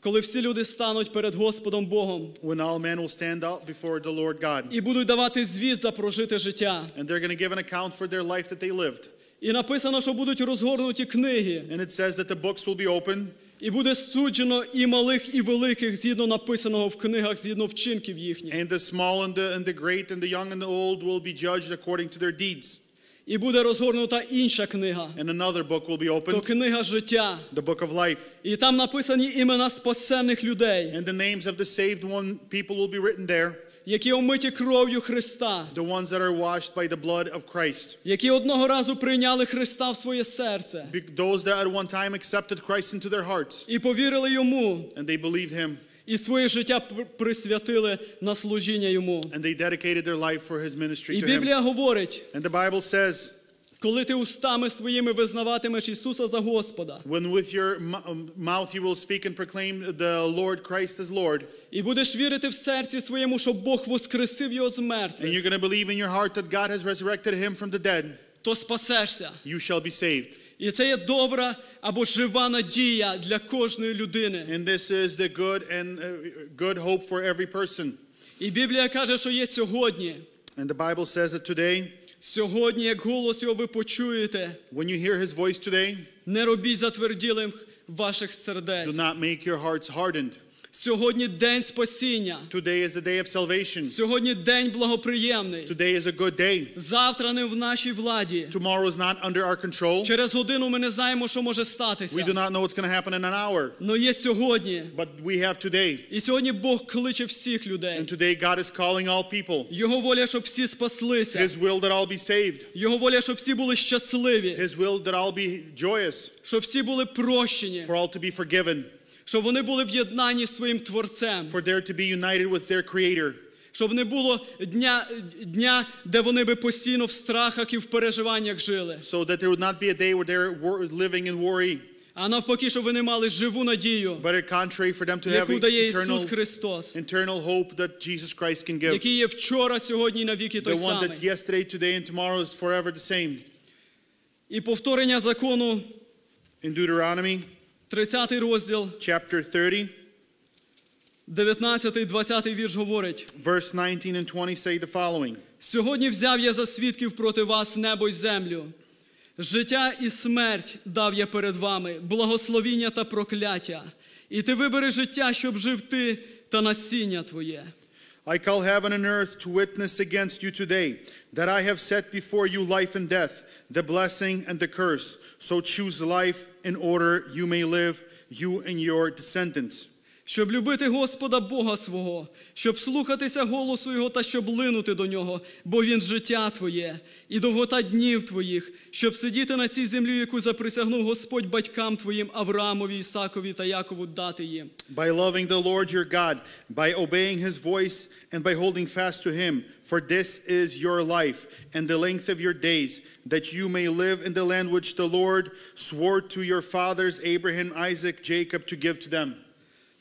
коли всі люди стануть перед Господом Богом when all men will stand up before the Lord God, і будуть давати звіт за прожите життя. and they're going to give an account for their life that they lived. І написано, що будуть розгорнуті книги, And it says that the books will be open, і буде суджено і малих, і великих, згідно написаного в книгах, згідно вчинків їхніх. and the small and the, and the great and the young and the old will be judged according to their deeds. І буде розгорнута інша книга, And another book will be то opened, книга життя. the book of life. І там написані імена спасенних людей, And the names of the saved one people will be written there, які омиті кров'ю Христа, the ones that are washed by the blood of Christ. які одного разу прийняли Христа в своє серце Those that at one time accepted Christ into their hearts і повірили йому, and they believed him і своє життя присвятили на служіння йому. and they dedicated their life for his ministry І. Біблія говорить, And the Bible says, коли ти устами своїми визнаватимеш Ісуса за Господа, when with your um, mouth you will speak and proclaim the Lord Christ as Lord, і будеш вірити в серці своєму, що Бог воскресив його з and you're going to believe in your heart that God has resurrected him from the dead, то спасешся. you shall be saved. І це є добра або жива надія для кожної людини. And this is the good and uh, good hope for every person. І Біблія каже, що є сьогодні. And the Bible says that today, Сьогодні, як голос його ви почуєте, when you hear his voice today, не робіть затверділим ваших сердець. do not make your hearts hardened. Сьогодні день спасіння. Today is the day of salvation. Сьогодні день благоприємний. Today is a good day. Завтра не в нашій владі. Tomorrow is not under our control. Через годину ми не знаємо, що може We do not know what's going to happen in an hour. Но є сьогодні. But we have today. І сьогодні Бог кличе всіх людей. And today God is calling all people. Його воля, щоб всі спаслися. His will that all be saved. Його воля, щоб всі були щасливі. His will that all be joyous. Щоб всі були прощені. For all to be forgiven. Щоб вони були в єднанні з своїм Творцем. For there to be united with their Creator. Щоб не було дня, дня, де вони би постійно в страхах і в переживаннях жили. So that there would not be a day where they're living in worry. А навпаки, щоб вони мали живу надію, But on contrary, for them to have яку дає Ісус Христос, який є вчора, сьогодні і навіки той самий. І повторення закону In Deuteronomy 30 розділ, chapter 30, 19, 20 вірш говорить: verse 19 and 20 say the following Сьогодні взяв я за свідків проти вас небо й землю. Життя і смерть дав я перед вами, благословіння та прокляття. І ти вибери життя, щоб жив ти та насіння твоє. I call heaven and earth to witness against you today that I have set before you life and death, the blessing and the curse. So choose life in order you may live, you and your descendants. Щоб любити Господа Бога свого, щоб слухатися голосу Його та щоб линути до нього, бо Він життя твоє і довгота днів твоїх, щоб сидіти на цій землі, яку заприсягнув Господь батькам твоїм Авраамові, Ісакові та Якову дати їм. By loving the Lord your God, by obeying his voice, and by holding fast to him, for this is your life and the length of your days, that you may live in the land which the Lord swore to your fathers, Abraham, Isaac, Jacob, to give to them.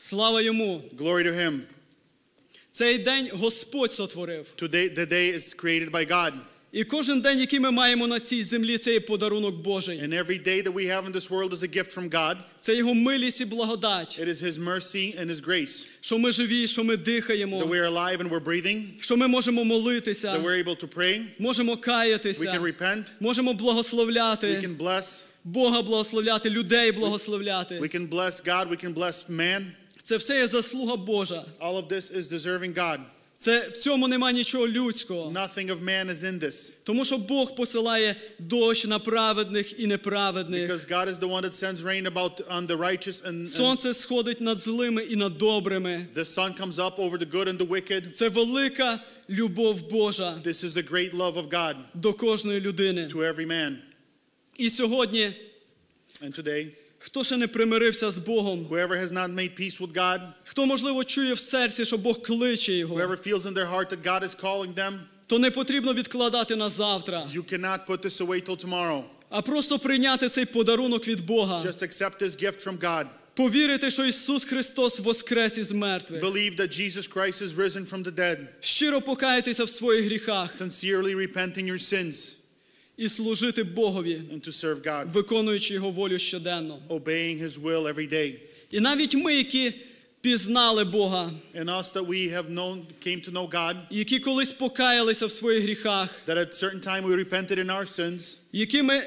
Слава йому! Glory to him. Цей день Господь сотворив. Today, the day is created by God. І кожен день, який ми маємо на цій землі, це є подарунок Божий. And every day that we have in this world is a gift from God. Це його милість і благодать, It is his mercy and his grace що ми живі, що ми that we are alive and we're breathing, що ми можемо that we're able to pray, можемо we can каятися, repent, можемо we can bless, Бога благословляти, людей благословляти. we can bless God, we can bless man. Це все є заслуга Божа. All of this is deserving God. Це в цьому нема нічого людського, Nothing of man is in this. тому що Бог посилає дощ на праведних і неправедних. Because God is the one that sends rain about on the righteous and, and Сонце сходить над злими і над добрими. the sun comes up over the good and the wicked. Це велика любов Божа This is the great love of God до кожної людини. to every man. І сьогодні, And today, хто ще не примирився з Богом, whoever has not made peace with God, хто, можливо, чує в серці, що Бог кличе його, whoever feels in their heart that God is calling them, то не потрібно відкладати на завтра, you cannot put this away till tomorrow. а просто прийняти цей подарунок від Бога, Just accept this gift from God. повірити, що Ісус Христос воскрес із мертвих, Believe that Jesus Christ is risen from the dead. щиро покаятися в своїх гріхах Sincerely repenting your sins і служити Богові, and to serve God. виконуючи Його волю щоденно. Obeying His will every day. І навіть ми, які пізнали Бога, And us that we have known, came to know God, які колись покаялися в своїх гріхах, that at a certain time we repented in our sins. які ми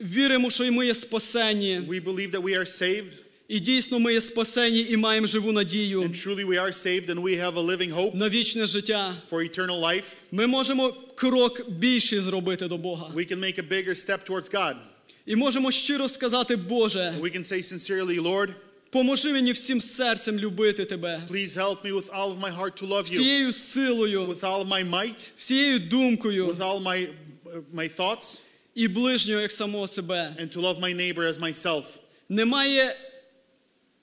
віримо, що ми є спасені, We believe that we are saved, і дійсно ми є спасені і маємо живу надію and truly we are saved, and we have a living hope на вічне життя. for eternal life. Ми можемо крок більший зробити до Бога. We can make a bigger step towards God. І можемо щиро сказати, Боже, We can say sincerely, Lord, поможи мені всім серцем любити Тебе, please help me with all of my heart to love you, всією силою, with all of my might, всією думкою with all my, uh, my thoughts, і ближнього як самого себе. and to love my neighbor as myself. Немає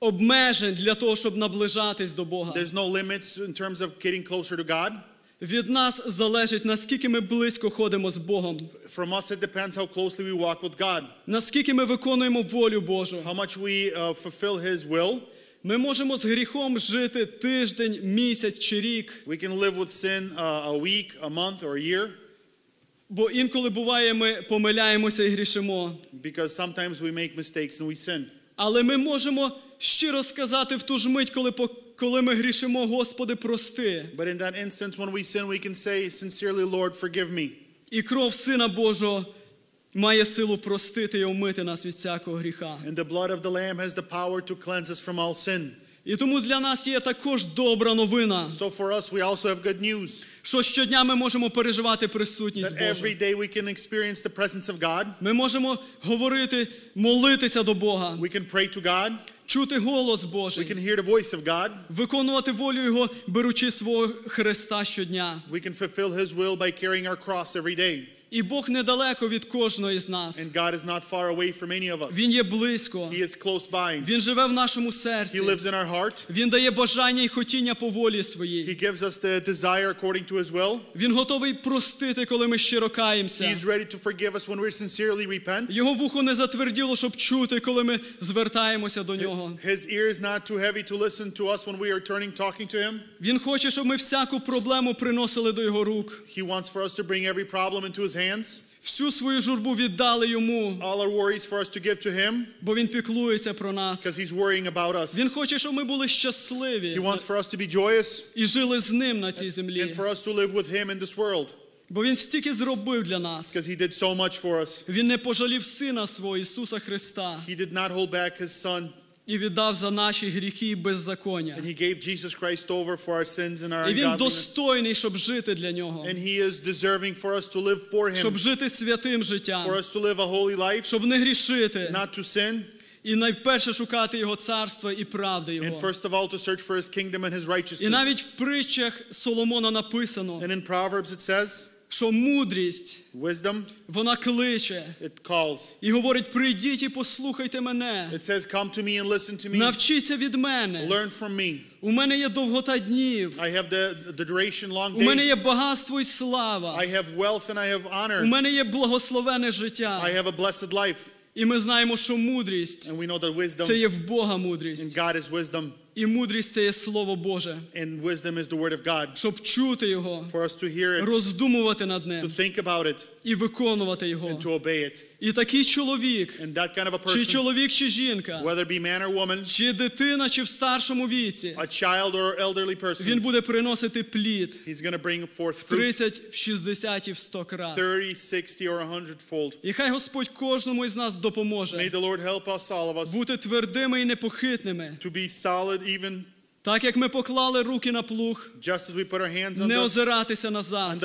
обмежень для того, щоб наближатись до Бога. There's no limits in terms of getting closer to God. Від нас залежить, наскільки ми близько ходимо з Богом, From us, it depends how closely we walk with God, наскільки ми виконуємо волю Божу. how much we uh, fulfill His will. Ми можемо з гріхом жити тиждень, місяць чи рік, We can live with sin uh, a week, a month, or a year, бо інколи буває, ми помиляємося і грішимо. because sometimes we make mistakes and we sin. Але ми можемо щиро сказати в ту ж мить, коли, коли ми грішимо, Господи, прости. But in that instance, when we sin, we can say sincerely, Lord, forgive me. І кров Сина Божого має силу простити і омити нас від всякого гріха. And the blood of the Lamb has the power to cleanse us from all sin. І тому для нас є також добра новина, So for us, we also have good news що щодня ми можемо переживати присутність that every day we can experience the presence of God. Ми можемо говорити, молитися до Бога, We can pray to God. Чути голос Божий. We can hear the voice of God. виконувати волю Його, беручи свого Христа щодня. We can fulfill His will by carrying our cross every day. І Бог недалеко від кожного з нас. And God is not far away from any of us. Він є близько. He is close by. Він живе в нашому He lives in our heart. Він дає бажання і хотіння по волі своїй. He gives us the desire according to His will. Він готовий простити, коли ми щиро He is ready to forgive us when we sincerely repent. Його вухо не затверділо, щоб чути, коли ми звертаємося до нього. His ear is not too heavy to listen to us when we are turning, talking to Him. Він хоче, щоб ми всяку проблему приносили до його рук, He wants for us to bring every problem into His hands, всю свою журбу віддали йому, all our worries for us to give to Him бо він піклується про нас. because He's worrying about us. Він хоче, щоб ми були щасливі He wants for us to be joyous і жили з ним на цій and for us to live with Him in this world Бо він стільки зробив для нас. because He did so much for us. Він не пожалів сина свого Ісуса Христа He did not hold back His Son і віддав за наші гріхи і беззаконня. and He gave Jesus Christ over for our sins and our І він достойний, щоб жити для нього, And He is deserving for us to live for щоб Him, жити святим for us to live a holy life, щоб не грішити, not to sin, і найперше шукати Його царства і правди and first of all to search for His kingdom and His І righteousness. навіть в притчах Соломона написано, And in Proverbs it says, що мудрість wisdom, вона кличе it calls. і говорить: прийдіть і послухайте мене, It says, come to me and listen to me, навчіться від мене. learn from me. У мене є довгота днів, I have the, the duration long у мене є багатство і слава, I have wealth and I have у honor. мене є благословене I have a blessed life. І ми знаємо, що мудрість And we know that wisdom це є в Бога мудрість. God is wisdom, І мудрість це є Слово Боже, and wisdom is the word of God. щоб чути його, For us to hear it, роздумувати над to ним think about it, І виконувати його. and to obey it. І такий чоловік, And that kind of a чи чоловік, чи жінка, whether be man or woman, чи дитина, чи в старшому віці, a child or elderly person, він буде приносити плід he's going to bring forth в fruit 30, в 60 і в 100 крат. 30, 60, or 100 fold. І хай Господь кожному із нас May допоможе the Lord help us, all of us, бути твердими і непохитними, to be solid even так як ми поклали руки на плуг, не озиратися назад.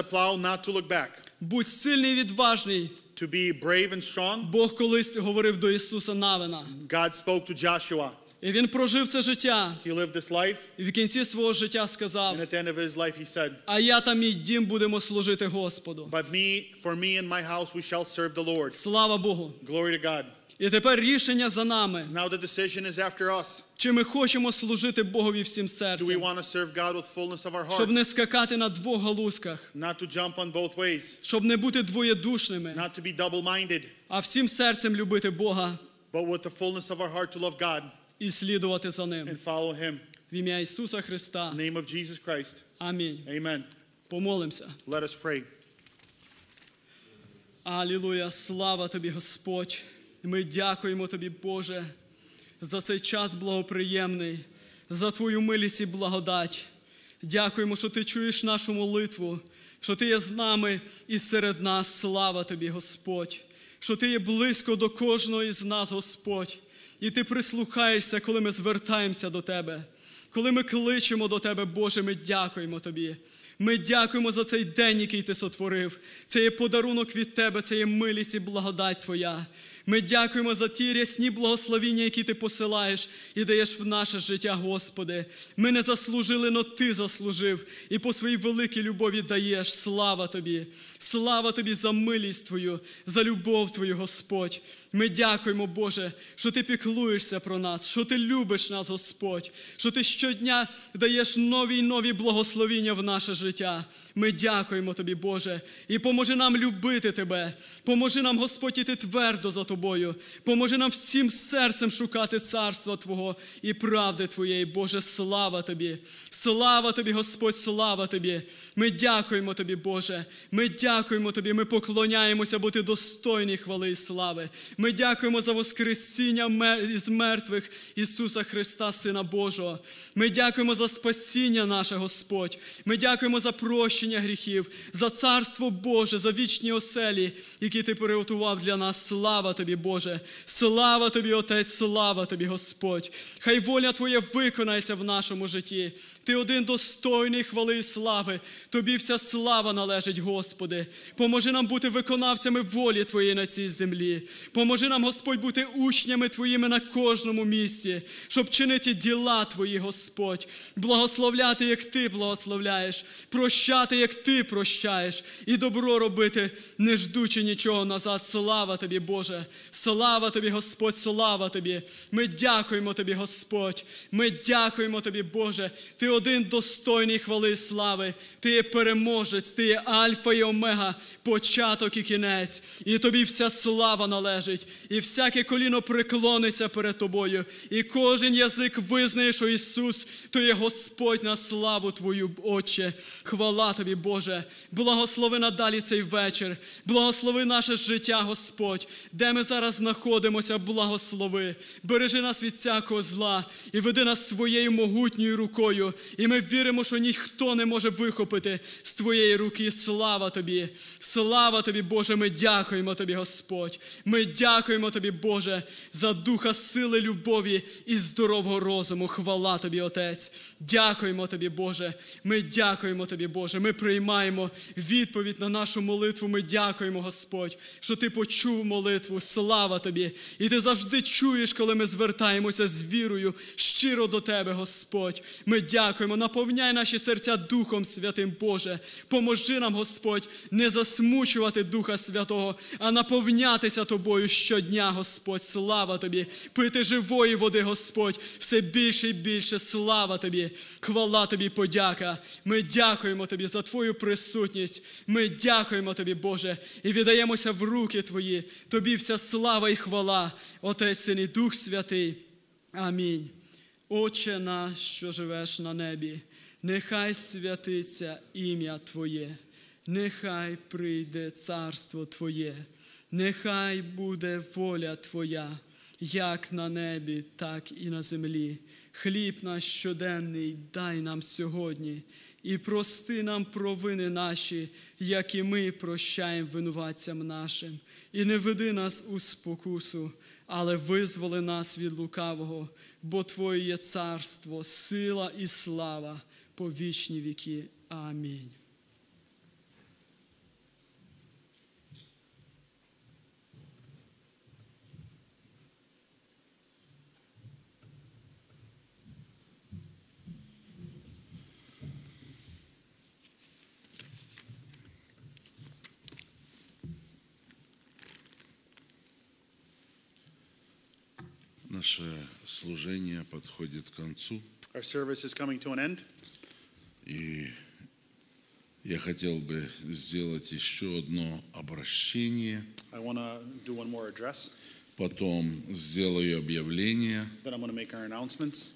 Будь сильний і відважний. to be brave and strong. Бог колись говорив до Ісуса Навина. God spoke to Joshua. І він прожив це життя. He lived this life, І в кінці свого життя сказав: and at the end of his life, he said, А я та мій дім будемо служити Господу. But me, for me and my house, we shall serve the Lord. Слава Богу! Glory to God. І тепер рішення за нами. Now the decision is after us. Чи ми хочемо служити Богові всім Do we серцем, want to serve God with fullness of our щоб не скакати на двох галузках, Not to jump on both ways, щоб не бути двоєдушними, not to be double minded, а всім серцем любити Бога but with the fullness of our heart to love God і слідувати за ним. and follow Him. В ім'я Ісуса Христа. In the name of Jesus Christ. Амінь. Amen. Помолимося. Let us pray. Алілуя, слава тобі, Господь. Ми дякуємо тобі, Боже, за цей час благоприємний, за твою милість і благодать. Дякуємо, що ти чуєш нашу молитву, що ти є з нами і серед нас. Слава тобі, Господь, що ти є близько до кожного із нас, Господь, і ти прислухаєшся, коли ми звертаємося до тебе. Коли ми кличемо до тебе, Боже, ми дякуємо тобі. Ми дякуємо за цей день, який ти сотворив. Це є подарунок від тебе, це є милість і благодать Твоя. Ми дякуємо за ті рясні благословіння, які ти посилаєш і даєш в наше життя, Господи. Ми не заслужили, но Ти заслужив, і по своїй великій любові даєш. Слава Тобі! Слава Тобі за милість Твою, за любов Твою, Господь. Ми дякуємо, Боже, що Ти піклуєшся про нас, що Ти любиш нас, Господь, що Ти щодня даєш нові й нові благословіння в наше життя. Ми дякуємо Тобі, Боже, і поможи нам любити Тебе. Поможи нам, Господь, іти твердо за Тобою. Поможи нам всім серцем шукати царства Твого і правди Твоєї, Боже, слава Тобі. Слава Тобі, Господь, слава Тобі. Ми дякуємо Тобі, Боже. Ми дякуємо Тобі. Ми поклоняємося бути достойні хвали і слави. Ми дякуємо за Воскресіння із мертвих Ісуса Христа, Сина Божого. Ми дякуємо за спасіння наше, Господь. Ми дякуємо за прощення гріхів, за царство Боже, за вічні оселі, які Ти приготував для нас. Слава Тобі, Боже. Слава Тобі, Отець, слава Тобі, Господь. Хай воля Твоя виконається в нашому житті. Ти один достойний хвали і слави. Тобі вся слава належить, Господи. Поможи нам бути виконавцями волі Твоєї на цій землі. Поможи нам, Господь, бути учнями Твоїми на кожному місці, щоб чинити діла Твої, Господь, благословляти, як Ти благословляєш, прощати, як Ти прощаєш, і добро робити, не ждучи нічого назад. Слава Тобі, Боже. Слава тобі, Господь, слава тобі. Ми дякуємо тобі, Господь. Ми дякуємо тобі, Боже. Ти один достойний хвали слави. Ти є переможець, ти є Альфа і Омега, початок і кінець. І тобі вся слава належить, і всяке коліно преклониться перед тобою, і кожен язик визнає, що Ісус то є Господь на славу Твою, Отче. Хвала тобі, Боже. Благослови надалі цей вечір. Благослови наше життя, Господь, де ми зараз знаходимося, благослови. Бережи нас від всякого зла і веди нас своєю могутньою рукою. І ми віримо, що ніхто не може вихопити з Твоєї руки. Слава тобі! Слава тобі, Боже! Ми дякуємо тобі, Господь. Ми дякуємо тобі, Боже, за духа сили, любові і здорового розуму. Хвала тобі, Отець. Дякуємо тобі, Боже. Ми дякуємо тобі, Боже. Ми приймаємо відповідь на нашу молитву. Ми дякуємо, Господь, що ти почув молитву. Слава тобі. І ти завжди чуєш, коли ми звертаємося з вірою щиро до тебе, Господь. Ми дякуємо. Наповняй наші серця Духом Святим, Боже. Поможи нам, Господь, не засмучувати Духа Святого, а наповнятися тобою щодня, Господь. Слава тобі. Пити живої води, Господь, все більше і більше. Слава тобі. Хвала тобі, подяка. Ми дякуємо тобі за твою присутність. Ми дякуємо тобі, Боже, і віддаємося в руки Твої. Тобі вся слава і хвала, Отець Син і Дух Святий. Амінь. Отче наш, що живеш на небі, нехай святиться ім'я Твоє, нехай прийде царство Твоє, нехай буде воля Твоя, як на небі, так і на землі. Хліб наш щоденний дай нам сьогодні, і прости нам провини наші, як і ми прощаємо винуватцям нашим, і не веди нас у спокусу, але визволи нас від лукавого, бо Твоє є царство, сила і слава по вічні віки. Амінь. Наше служение подходит к концу, Our service is coming to an end. и я хотел бы сделать еще одно обращение, I want to do one more address. потом сделаю объявление, Then I'm going to make our announcements.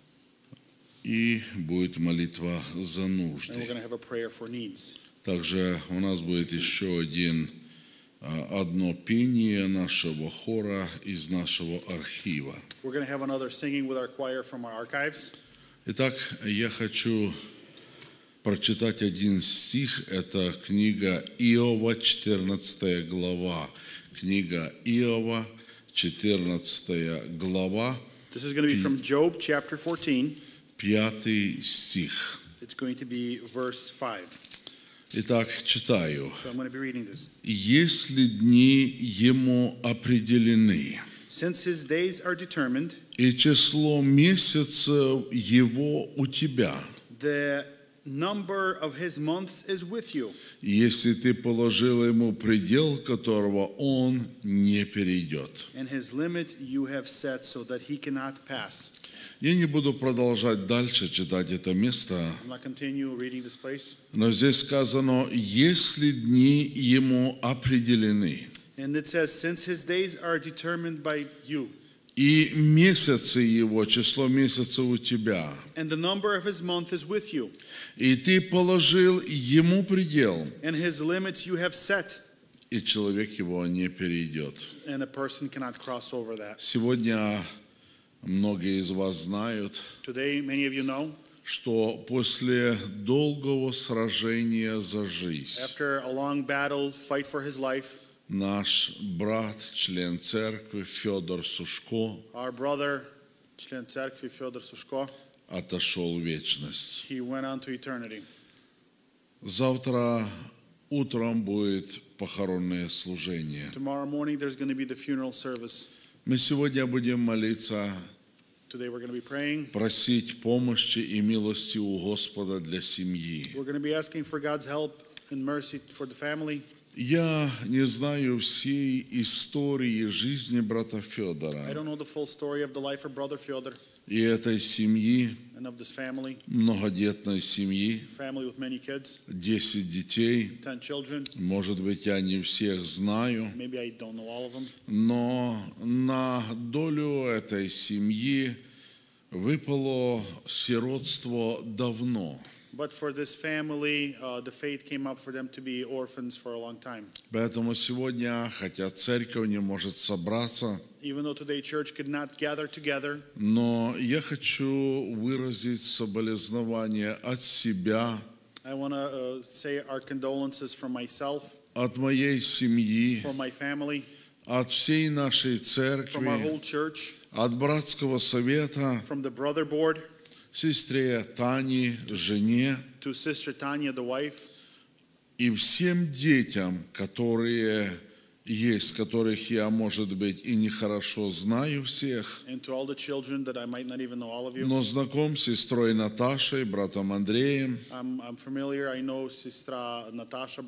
и будет молитва за And we're нужды. going to have a prayer for needs. Также у нас будет еще один, одно пение нашего хора из нашего архива. We're going to have another singing with our choir from our archives. Итак, я хочу прочитать один стих. Это книга Иова, 14 глава. Книга Иова, 14 глава, This is going to be from Job chapter 14. 5 стих. It's going to be verse 5. Итак, читаю. So. «Если дни ему определены, Since his days are determined, и число месяцев его у тебя, the number of his months is with you. если ты положил ему предел, которого он не перейдет». And his limit you have set so that he cannot pass. Я не буду продолжать дальше читать это место, но здесь сказано, если дни ему определены, says, и месяцы его, число месяцев у тебя, и ты положил ему предел, и человек его не перейдет. Сегодня многие из вас знают, Today, many of you know, что после долгого сражения за жизнь after a long battle, fight for his life, наш брат, член церкви Федор Сушко our brother, член церкви Федор Сушко, отошел в вечность. he went on to eternity. Завтра утром будет похоронное служение. Tomorrow morning, there's going to be the funeral service. Мы сегодня будем молиться, Today, we're going to be praying. просить помощи и милости у Господа для семьи. We're going to be asking for God's help and mercy for the family. Я не знаю всей истории жизни брата I don't know the full story of the life of Brother Fyodor и этой семьи, and of this family, многодетной семьи, family with many kids, 10 детей. 10 children. Может быть, я не всех знаю, Maybe I don't know all of them. но на долю этой семьи выпало сиротство давно. But for this family, uh, the faith came up for them to be orphans for a long time. Поэтому сегодня, хотя церковь не может собраться, Even though today church could not gather together, но я хочу выразить соболезнование от себя, I want to uh, say our condolences from myself, от моей семьи, from my family, от всей нашей from our whole church, от братского совета, from the brother board сестре Тане, жене to Sister Tanya, the wife, и всем детям, которые есть, которых я, может быть, и нехорошо знаю всех. You, но знаком с сестрой Наташей, братом Андреем. I'm, I'm familiar, Natasha,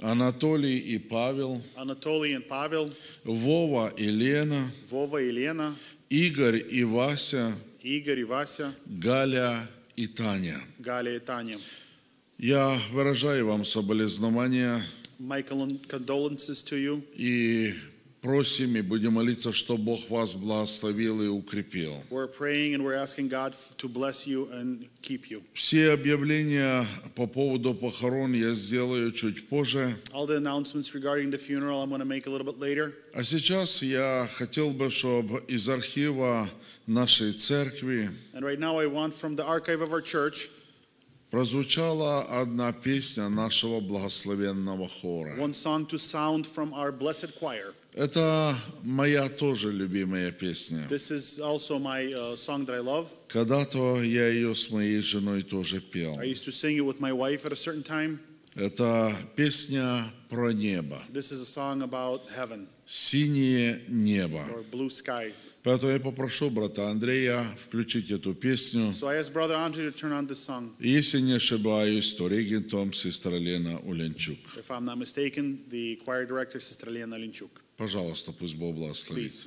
Анатолий и Павел. Павел. Вова и Лена. Вова и Лена. Игорь и Вася. Игорь и Вася. Галя и Таня. Галя и Таня. Я выражаю вам соболезнования My con- condolences to you. и просим и будем молиться, что Бог вас благословил и укрепил. We're praying and we're asking God f- to bless you and keep you. Все объявления по поводу похорон я сделаю чуть позже. All the announcements regarding the funeral I'm going to make a little bit later. А сейчас я хотел бы, чтобы из архива нашей церкви And right now, I want from the archive of our church прозвучала одна песня нашего благословенного хора. one song to sound from our blessed choir. Это моя тоже любимая песня. This is also my uh, song that I love. Когда-то я ее с моей женой тоже пел. I used to sing it with my wife at a certain time. Это песня про небо. This is a song about heaven Синее небо. Поэтому я попрошу брата Андрея включить эту песню. So I asked Brother Andre to turn on this song. И Если не ошибаюсь, то регентом сестра Лена Уленчук. If I'm not mistaken. Пожалуйста, пусть Бог благословит. Please,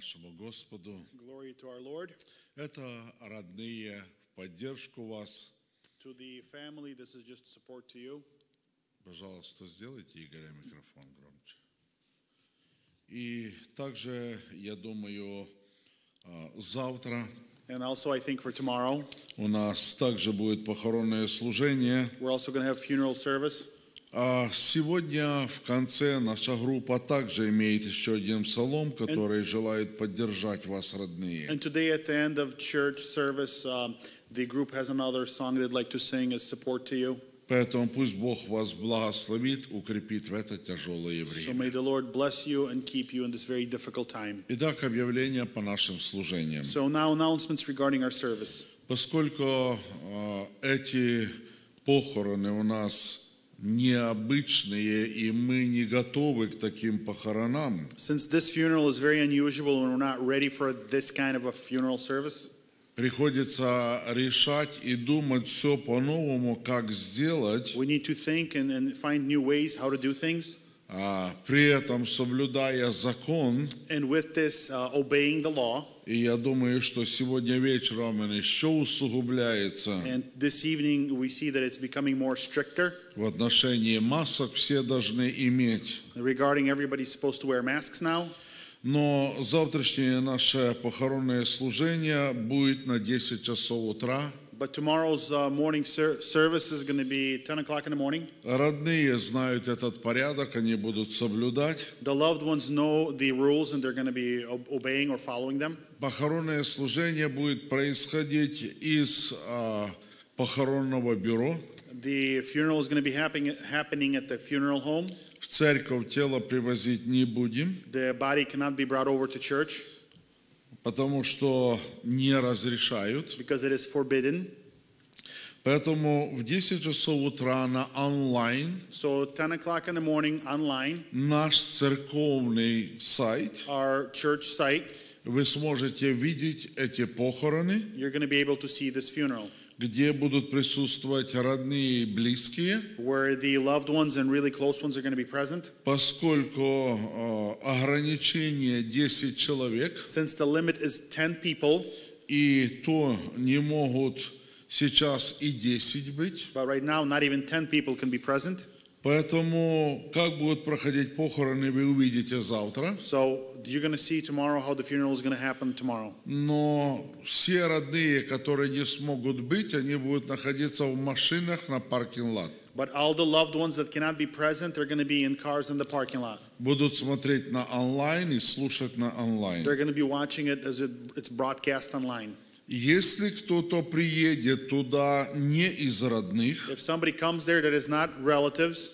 нашему Господу. Glory to our Lord. Это родные в поддержку вас. To the family, this is just support to you. Пожалуйста, сделайте Игоря микрофон громче. И также, я думаю, а, завтра And also, I think for tomorrow, у нас также будет похоронное служение. we're also going to have funeral service. А сегодня в конце наша группа также имеет еще один псалом, который желает поддержать вас, родные. And today, at the end of church service, um, the group has another song they'd like to sing as support to you. Поэтому пусть Бог вас благословит, укрепит в это тяжелое So время. may the Lord bless you and keep you in this very difficult time. Итак, объявление по нашим служениям. So now announcements regarding our service. Поскольку э, эти похороны у нас необычные, и мы не готовы к таким похоронам, Since this funeral is very unusual and we're not ready for this kind of a funeral service, приходится решать и думать все по-новому, как сделать, we need to think and, and find new ways how to do things. при этом соблюдая закон. And with this, uh, obeying the law. И я думаю, что сегодня вечером он еще усугубляется And this evening, we see that it's becoming more stricter в отношении масок, все должны иметь. regarding everybody's supposed to wear masks now. Но завтрашнее наше похоронное служение будет на 10 часов утра. But tomorrow's uh, morning ser- service is going to be 10 o'clock in the morning. Родные знают этот порядок, они будут соблюдать. The loved ones know the rules and they're going to be o- obeying or following them. Похоронное служение будет происходить из а, похоронного бюро. The funeral is going to be happening, happening at the funeral home. В церковь тело привозить не будем, The body cannot be brought over to church потому что не разрешают. because it is forbidden. Поэтому в 10 часов утра на онлайн So 10 o'clock in the morning online, наш церковный сайт our church site, вы сможете видеть эти похороны, you're going to be able to see this funeral Где будут присутствовать родные и близкие, where the loved ones and really close ones are going to be present. поскольку э, ограничение 10 человек, Since the limit is 10 people, и то не могут сейчас и 10 быть. but right now not even 10 people can be present. Поэтому, как будут проходить похороны, вы увидите завтра. So you're going to see tomorrow how the funeral is going to happen tomorrow. Но все родные, которые не смогут быть, они будут находиться в машинах на паркинг-лот. But all the loved ones that cannot be present, they're going to be in cars in the parking lot. Будут смотреть на онлайн и слушать на онлайн. They're going to be watching it as it, it's broadcast online. Если кто-то приедет туда не из родных, If somebody comes there that is not relatives,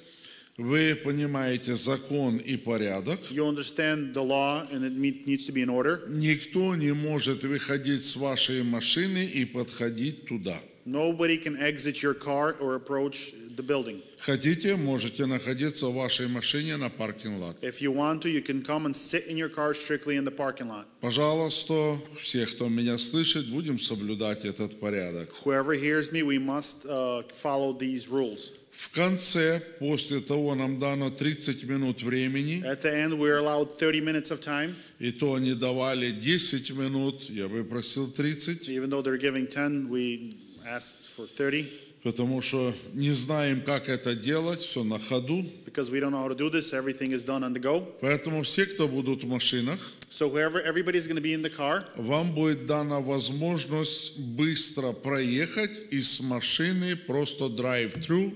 вы понимаете закон и порядок, you understand the law and it me- needs to be in order. никто не может выходить с вашей машины и подходить туда. Nobody can exit your car or approach the building. Хотите, можете находиться в вашей машине на паркинг-лот. If you want to, you can come and sit in your car strictly in the parking lot. Пожалуйста, все, кто меня слышит, будем соблюдать этот порядок. Whoever hears me, we must uh, follow these rules. В конце, после того, нам дано 30 минут времени, At the end, we're allowed 30 minutes of time. и то они давали 10 минут, я выпросил 30, Even though they're giving 10, we asked for 30 потому что не знаем, как это делать, все на ходу. because we don't know how to do this. Everything is done on the go. Поэтому все, кто будут в машинах, So whoever, everybody's going to be in the car. вам будет дана возможность быстро проехать из машины, просто drive-thru,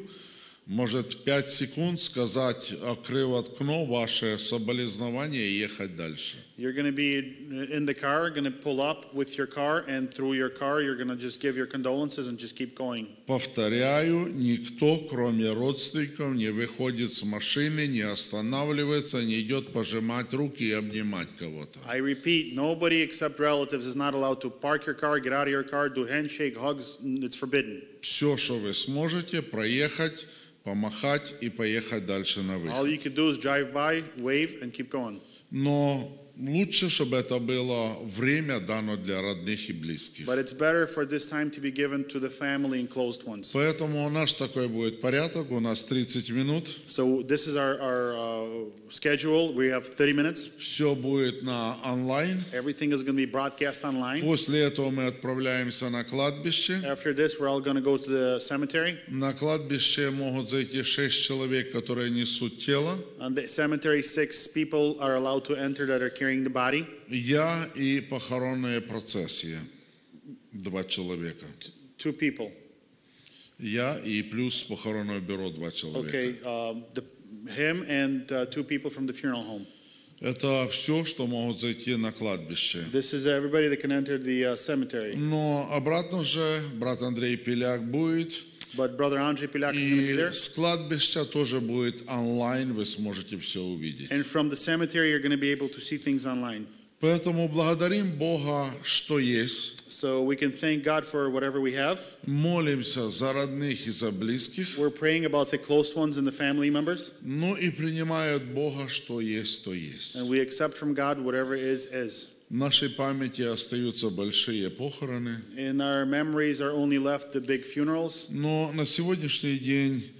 может 5 секунд сказать, открыв окно, ваше соболезнование и ехать дальше. You're going to be in the car, going to pull up with your car, and through your car, you're going to just give your condolences and just keep going. Повторяю, никто, кроме родственников, не выходит с машины, не останавливается, не идет пожимать руки и обнимать кого-то. I repeat, nobody except relatives is not allowed to park your car, get out of your car, do handshake, hugs. It's forbidden. Все, что вы сможете, проехать, помахать и поехать дальше на All you can do is drive by, wave, and keep going. Но лучше, чтобы это было время дано для родных и близких. But it's better for this time to be given to the family and closed ones. Поэтому наш такой будет порядок. У нас 30 минут. So this is our, our uh, schedule. We have 30 minutes. Все будет на онлайн. Everything is going to be broadcast online. После этого мы отправляемся на кладбище. After this, we're all going to go to the cemetery. На кладбище могут зайти шесть человек, которые несут тело. On the cemetery, six people are allowed to enter that are carrying the body. Я и похоронные процессии. Два человека. Two people. Я и плюс похоронное бюро два человека. Okay, um, the, him and uh, two people from the funeral home. Это все, что могут зайти на кладбище. This is everybody that can enter the uh, cemetery. Но обратно же брат Андрей Пиляк будет. But Brother Andrei Pilak is going to be И there. с кладбища тоже будет онлайн, вы сможете все увидеть. And from the cemetery, you're going to be able to see things online. Поэтому благодарим Бога, что есть. So we can thank God for whatever we have. Молимся за родных и за близких. We're praying about the close ones and the family members. Ну и принимают Бога, что есть, то есть. And we accept from God whatever is, is. В нашей памяти остаются большие похороны. In our memories are only left the big funerals. Но на сегодняшний день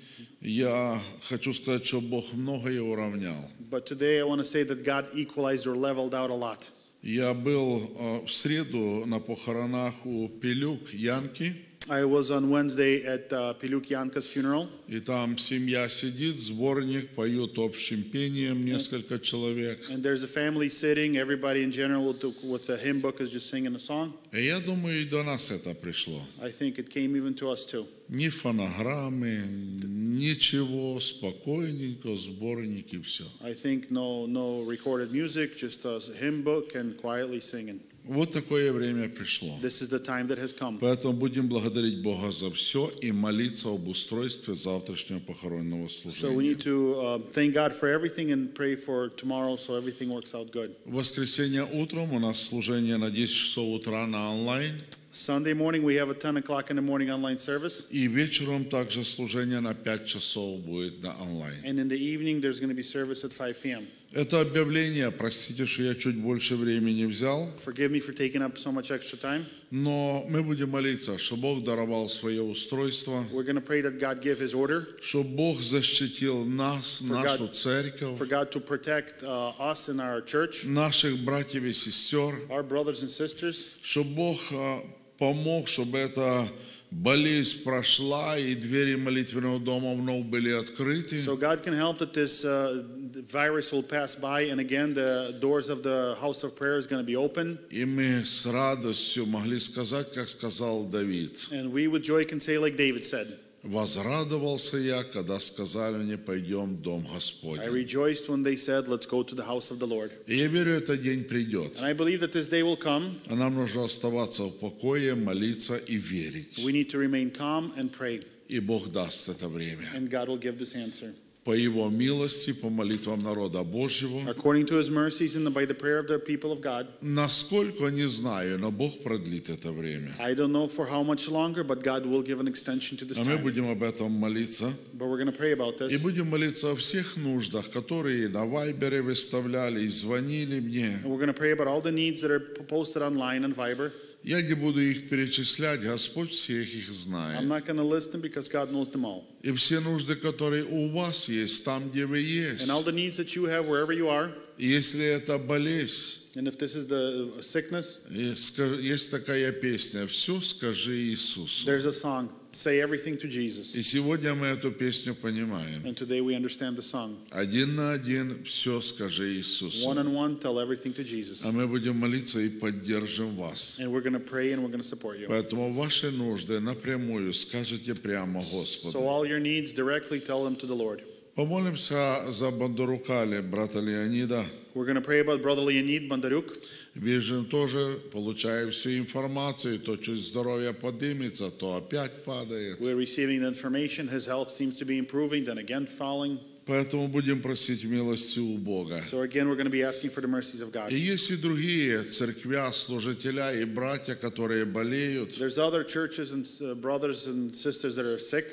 я хочу сказать, что Бог многое уравнял. But today I want to say that God equalized or leveled out a lot. Я был э, в среду на похоронах у Пилюк Янки, I was on Wednesday at uh, Piluk Yanka's funeral, и там семья сидит, сборник, поют общим пением несколько человек. and there's a family sitting. Everybody in general with the, with the hymn book is just singing a song. И я думаю, и до нас это пришло. I think it came even to us too. Ни фонограммы, ничего, спокойненько, сборники, все. I think no no recorded music, just a hymn book and quietly singing. Вот такое время пришло. This is the time that has come. Поэтому будем благодарить Бога за все и молиться об устройстве завтрашнего похоронного So we служения. need to uh, thank God for everything and pray for tomorrow so everything works out good. В воскресенье утром у нас служение на 10 часов утра на онлайн. Sunday morning we have a 10 o'clock in the morning online service, И вечером также служение на 5 часов будет на онлайн. and in the evening there's going to be service at 5 p.m. Это объявление, простите, что я чуть больше времени взял, Forgive me for taking up so much extra time. но мы будем молиться, что Бог даровал свое устройство, We're going to pray that God give His order, чтобы Бог защитил нас, For нашу God- церковь, for God to protect uh, us and our church, наших братьев и сестер, our brothers and sisters, чтобы Бог а, помог, чтобы эта болезнь прошла и двери молитвенного дома вновь были открыты. so God can help that this uh, virus will pass by, and again the doors of the house of prayer is going to be open, И мы с радостью могли сказать, как сказал Давид. and we with joy can say like David said. Возрадовался я, когда сказали мне, пойдем в дом I Господень. rejoiced when they said, Let's go to the house of the Lord. И я верю, этот день придет. And I believe that this day will come. А нам нужно оставаться в покое, молиться и верить. We need to remain calm and pray, И Бог даст это время. and God will give this answer. По Его милости, по молитвам народа Божьего. According to his mercies and by the prayer of the people of God. Насколько, не знаю, но Бог продлит это время. I don't know for how much longer, but God will give an extension to this А мы time. будем об этом молиться. But we're going to pray about И this. будем молиться о всех нуждах, которые на Вайбере выставляли и звонили мне. And we're going to pray about all the needs that are posted online on Viber. Я не буду их перечислять, Господь всех их I'm знает. not going to list them because God knows them all. И все нужды, которые у вас есть, там, где вы есть. And all the needs that you have wherever you are, И Если это болезнь, and if this is the sickness, и ска- есть такая песня «Все скажи Иисусу». there's a song, Say Everything to Jesus. И сегодня мы эту песню понимаем. And today we understand the song. Один на один «Все скажи One Иисусу». on one, tell everything to Jesus. А мы будем молиться и поддержим вас. And we're going to pray and we're going to support you. Поэтому ваши нужды напрямую скажите прямо So Господу. all your needs directly tell them to the Lord. Помолимся за Бондарукали, брата Леонида. We're going to pray about Brother Leonid Bandaruk. Вижу, тоже получаю всю информацию, то чуть здоровье поднимется, то опять падает. We're receiving the information. His health seems to be improving, then again falling. Поэтому будем просить милости у Бога. So again, we're going to be asking for the mercies of God. И есть и другие церквя, служителя и братья, которые болеют. There's other churches and uh, brothers and sisters that are sick.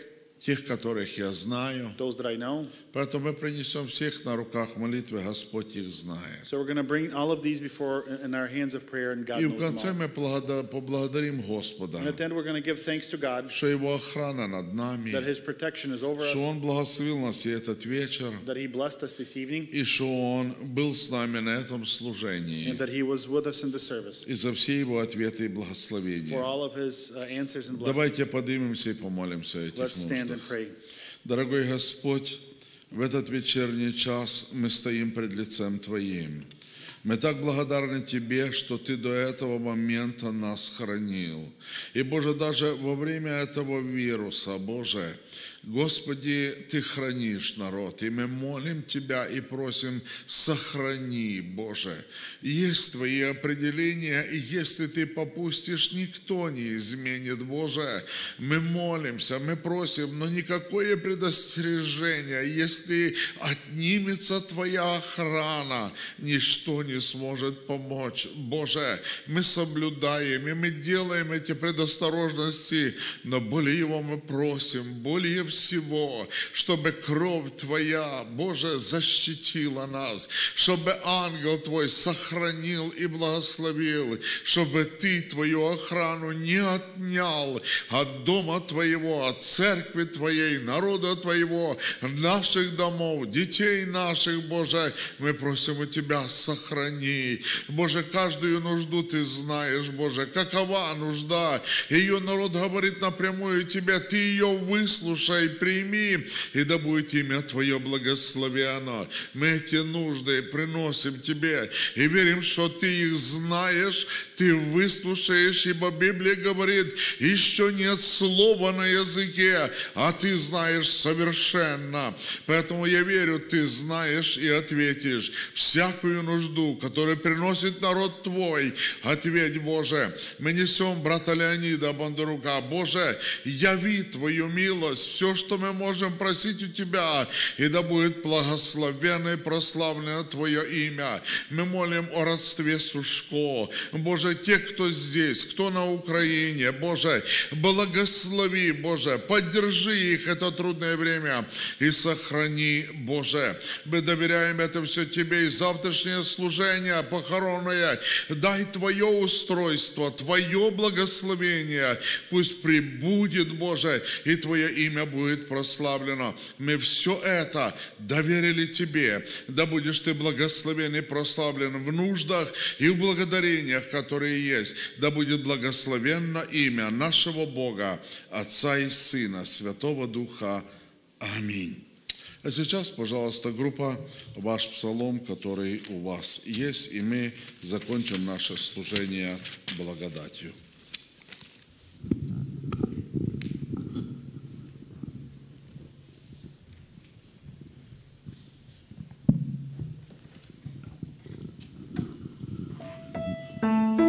тех, которых я знаю. those that I know. Поэтому мы принесем всех на руках молитвы, Господь их знает. So we're going to bring all of these before in our hands of prayer, and God И в knows them конце all. мы благода- поблагодарим Господа, And at the end, we're going to give thanks to God что Его охрана над нами, that His protection is over us, что Он благословил нас и этот вечер, that He blessed us this evening, и что Он был с нами на этом служении. and that He was with us in the service И за все Его ответы и for благословения. all of His uh, answers and blessings. Давайте поднимемся и помолимся о этих Let's stand нуждах. and pray. Дорогой Господь, в этот вечерний час мы стоим пред лицем Твоим. Мы так благодарны Тебе, что Ты до этого момента нас хранил. И, Боже, даже во время этого вируса, Боже, Господи, Ты хранишь народ, и мы молим Тебя и просим, сохрани, Боже. Есть Твои определения, и если Ты попустишь, никто не изменит, Боже. Мы молимся, мы просим, но никакое предостережение, если отнимется Твоя охрана, ничто не сможет помочь. Боже, мы соблюдаем, и мы делаем эти предосторожности, но более его мы просим, более всего, чтобы кровь Твоя, Боже, защитила нас, чтобы ангел Твой сохранил и благословил, чтобы Ты Твою охрану не отнял от дома Твоего, от церкви Твоей, народа Твоего, наших домов, детей наших, Боже, мы просим у Тебя, сохрани. Боже, каждую нужду Ты знаешь, Боже, какова нужда. Ее народ говорит напрямую Тебе, Ты ее выслушай, прими, и да будет имя Твое благословено. Мы эти нужды приносим Тебе и верим, что Ты их знаешь, Ты выслушаешь, ибо Библия говорит, еще нет слова на языке, а Ты знаешь совершенно. Поэтому я верю, Ты знаешь и ответишь всякую нужду, которую приносит народ Твой. Ответь, Боже, мы несем брата Леонида Бондарука. Боже, яви Твою милость, все, что мы можем просить у Тебя, и да будет благословенно и прославлено Твое имя. Мы молим о родстве Сушко. Боже, те, кто здесь, кто на Украине, Боже, благослови, Боже, поддержи их это трудное время и сохрани, Боже. Мы доверяем это все Тебе и завтрашнее служение похоронное. Дай Твое устройство, Твое благословение. Пусть прибудет, Боже, и Твое имя будет прославлено. Мы все это доверили Тебе. Да будешь Ты благословен и прославлен в нуждах и в благодарениях, которые есть. Да будет благословенно имя нашего Бога, Отца и Сына, Святого Духа. Аминь. А сейчас, пожалуйста, группа «Ваш псалом», который у вас есть, и мы закончим наше служение благодатью. Ты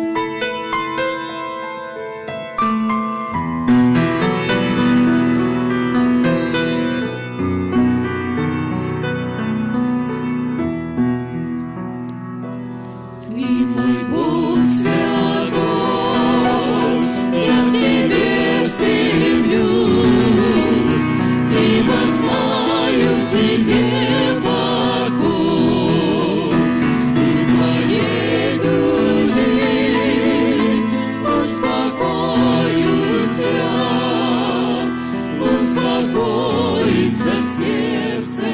успокоится сердце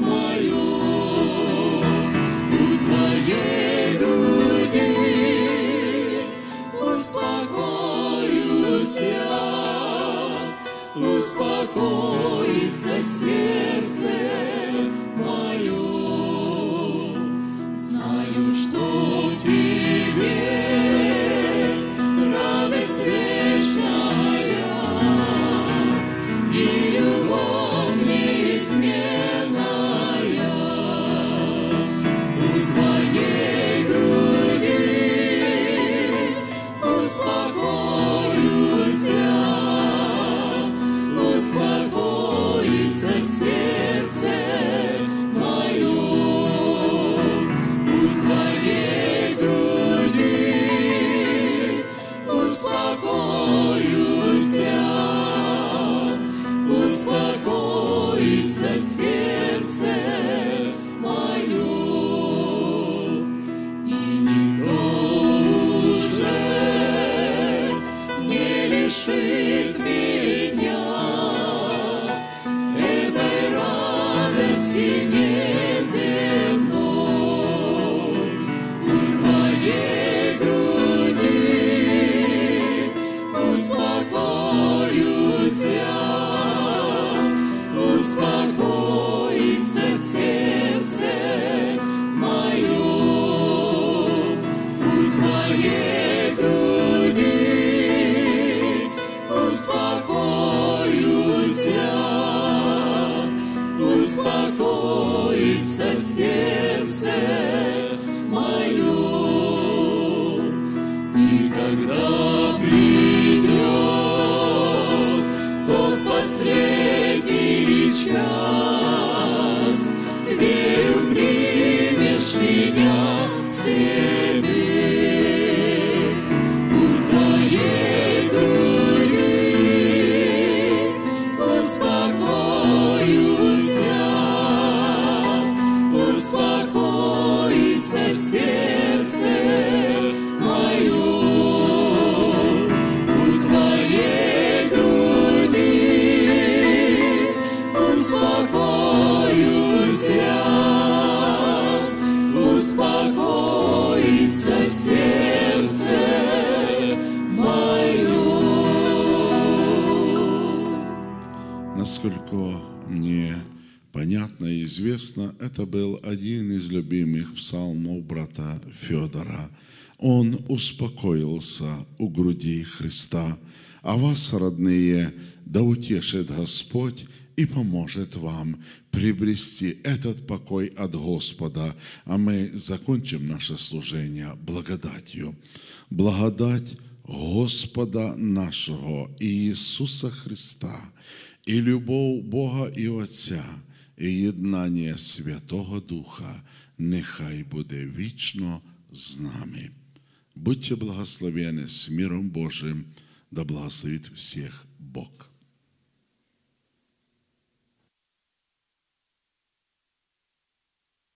мое. У Твоей груди успокоюсь я, успокоится сердце мое. известно, это был один из любимых псалмов брата Федора. Он успокоился у груди Христа, а вас, родные, да утешит Господь и поможет вам приобрести этот покой от Господа, а мы закончим наше служение благодатью. Благодать Господа нашого Ісуса Христа, і любов Бога і Отця, і єднання Святого Духа нехай буде вічно з нами. Будьте благословені з миром Божим, да благословить всіх Бог.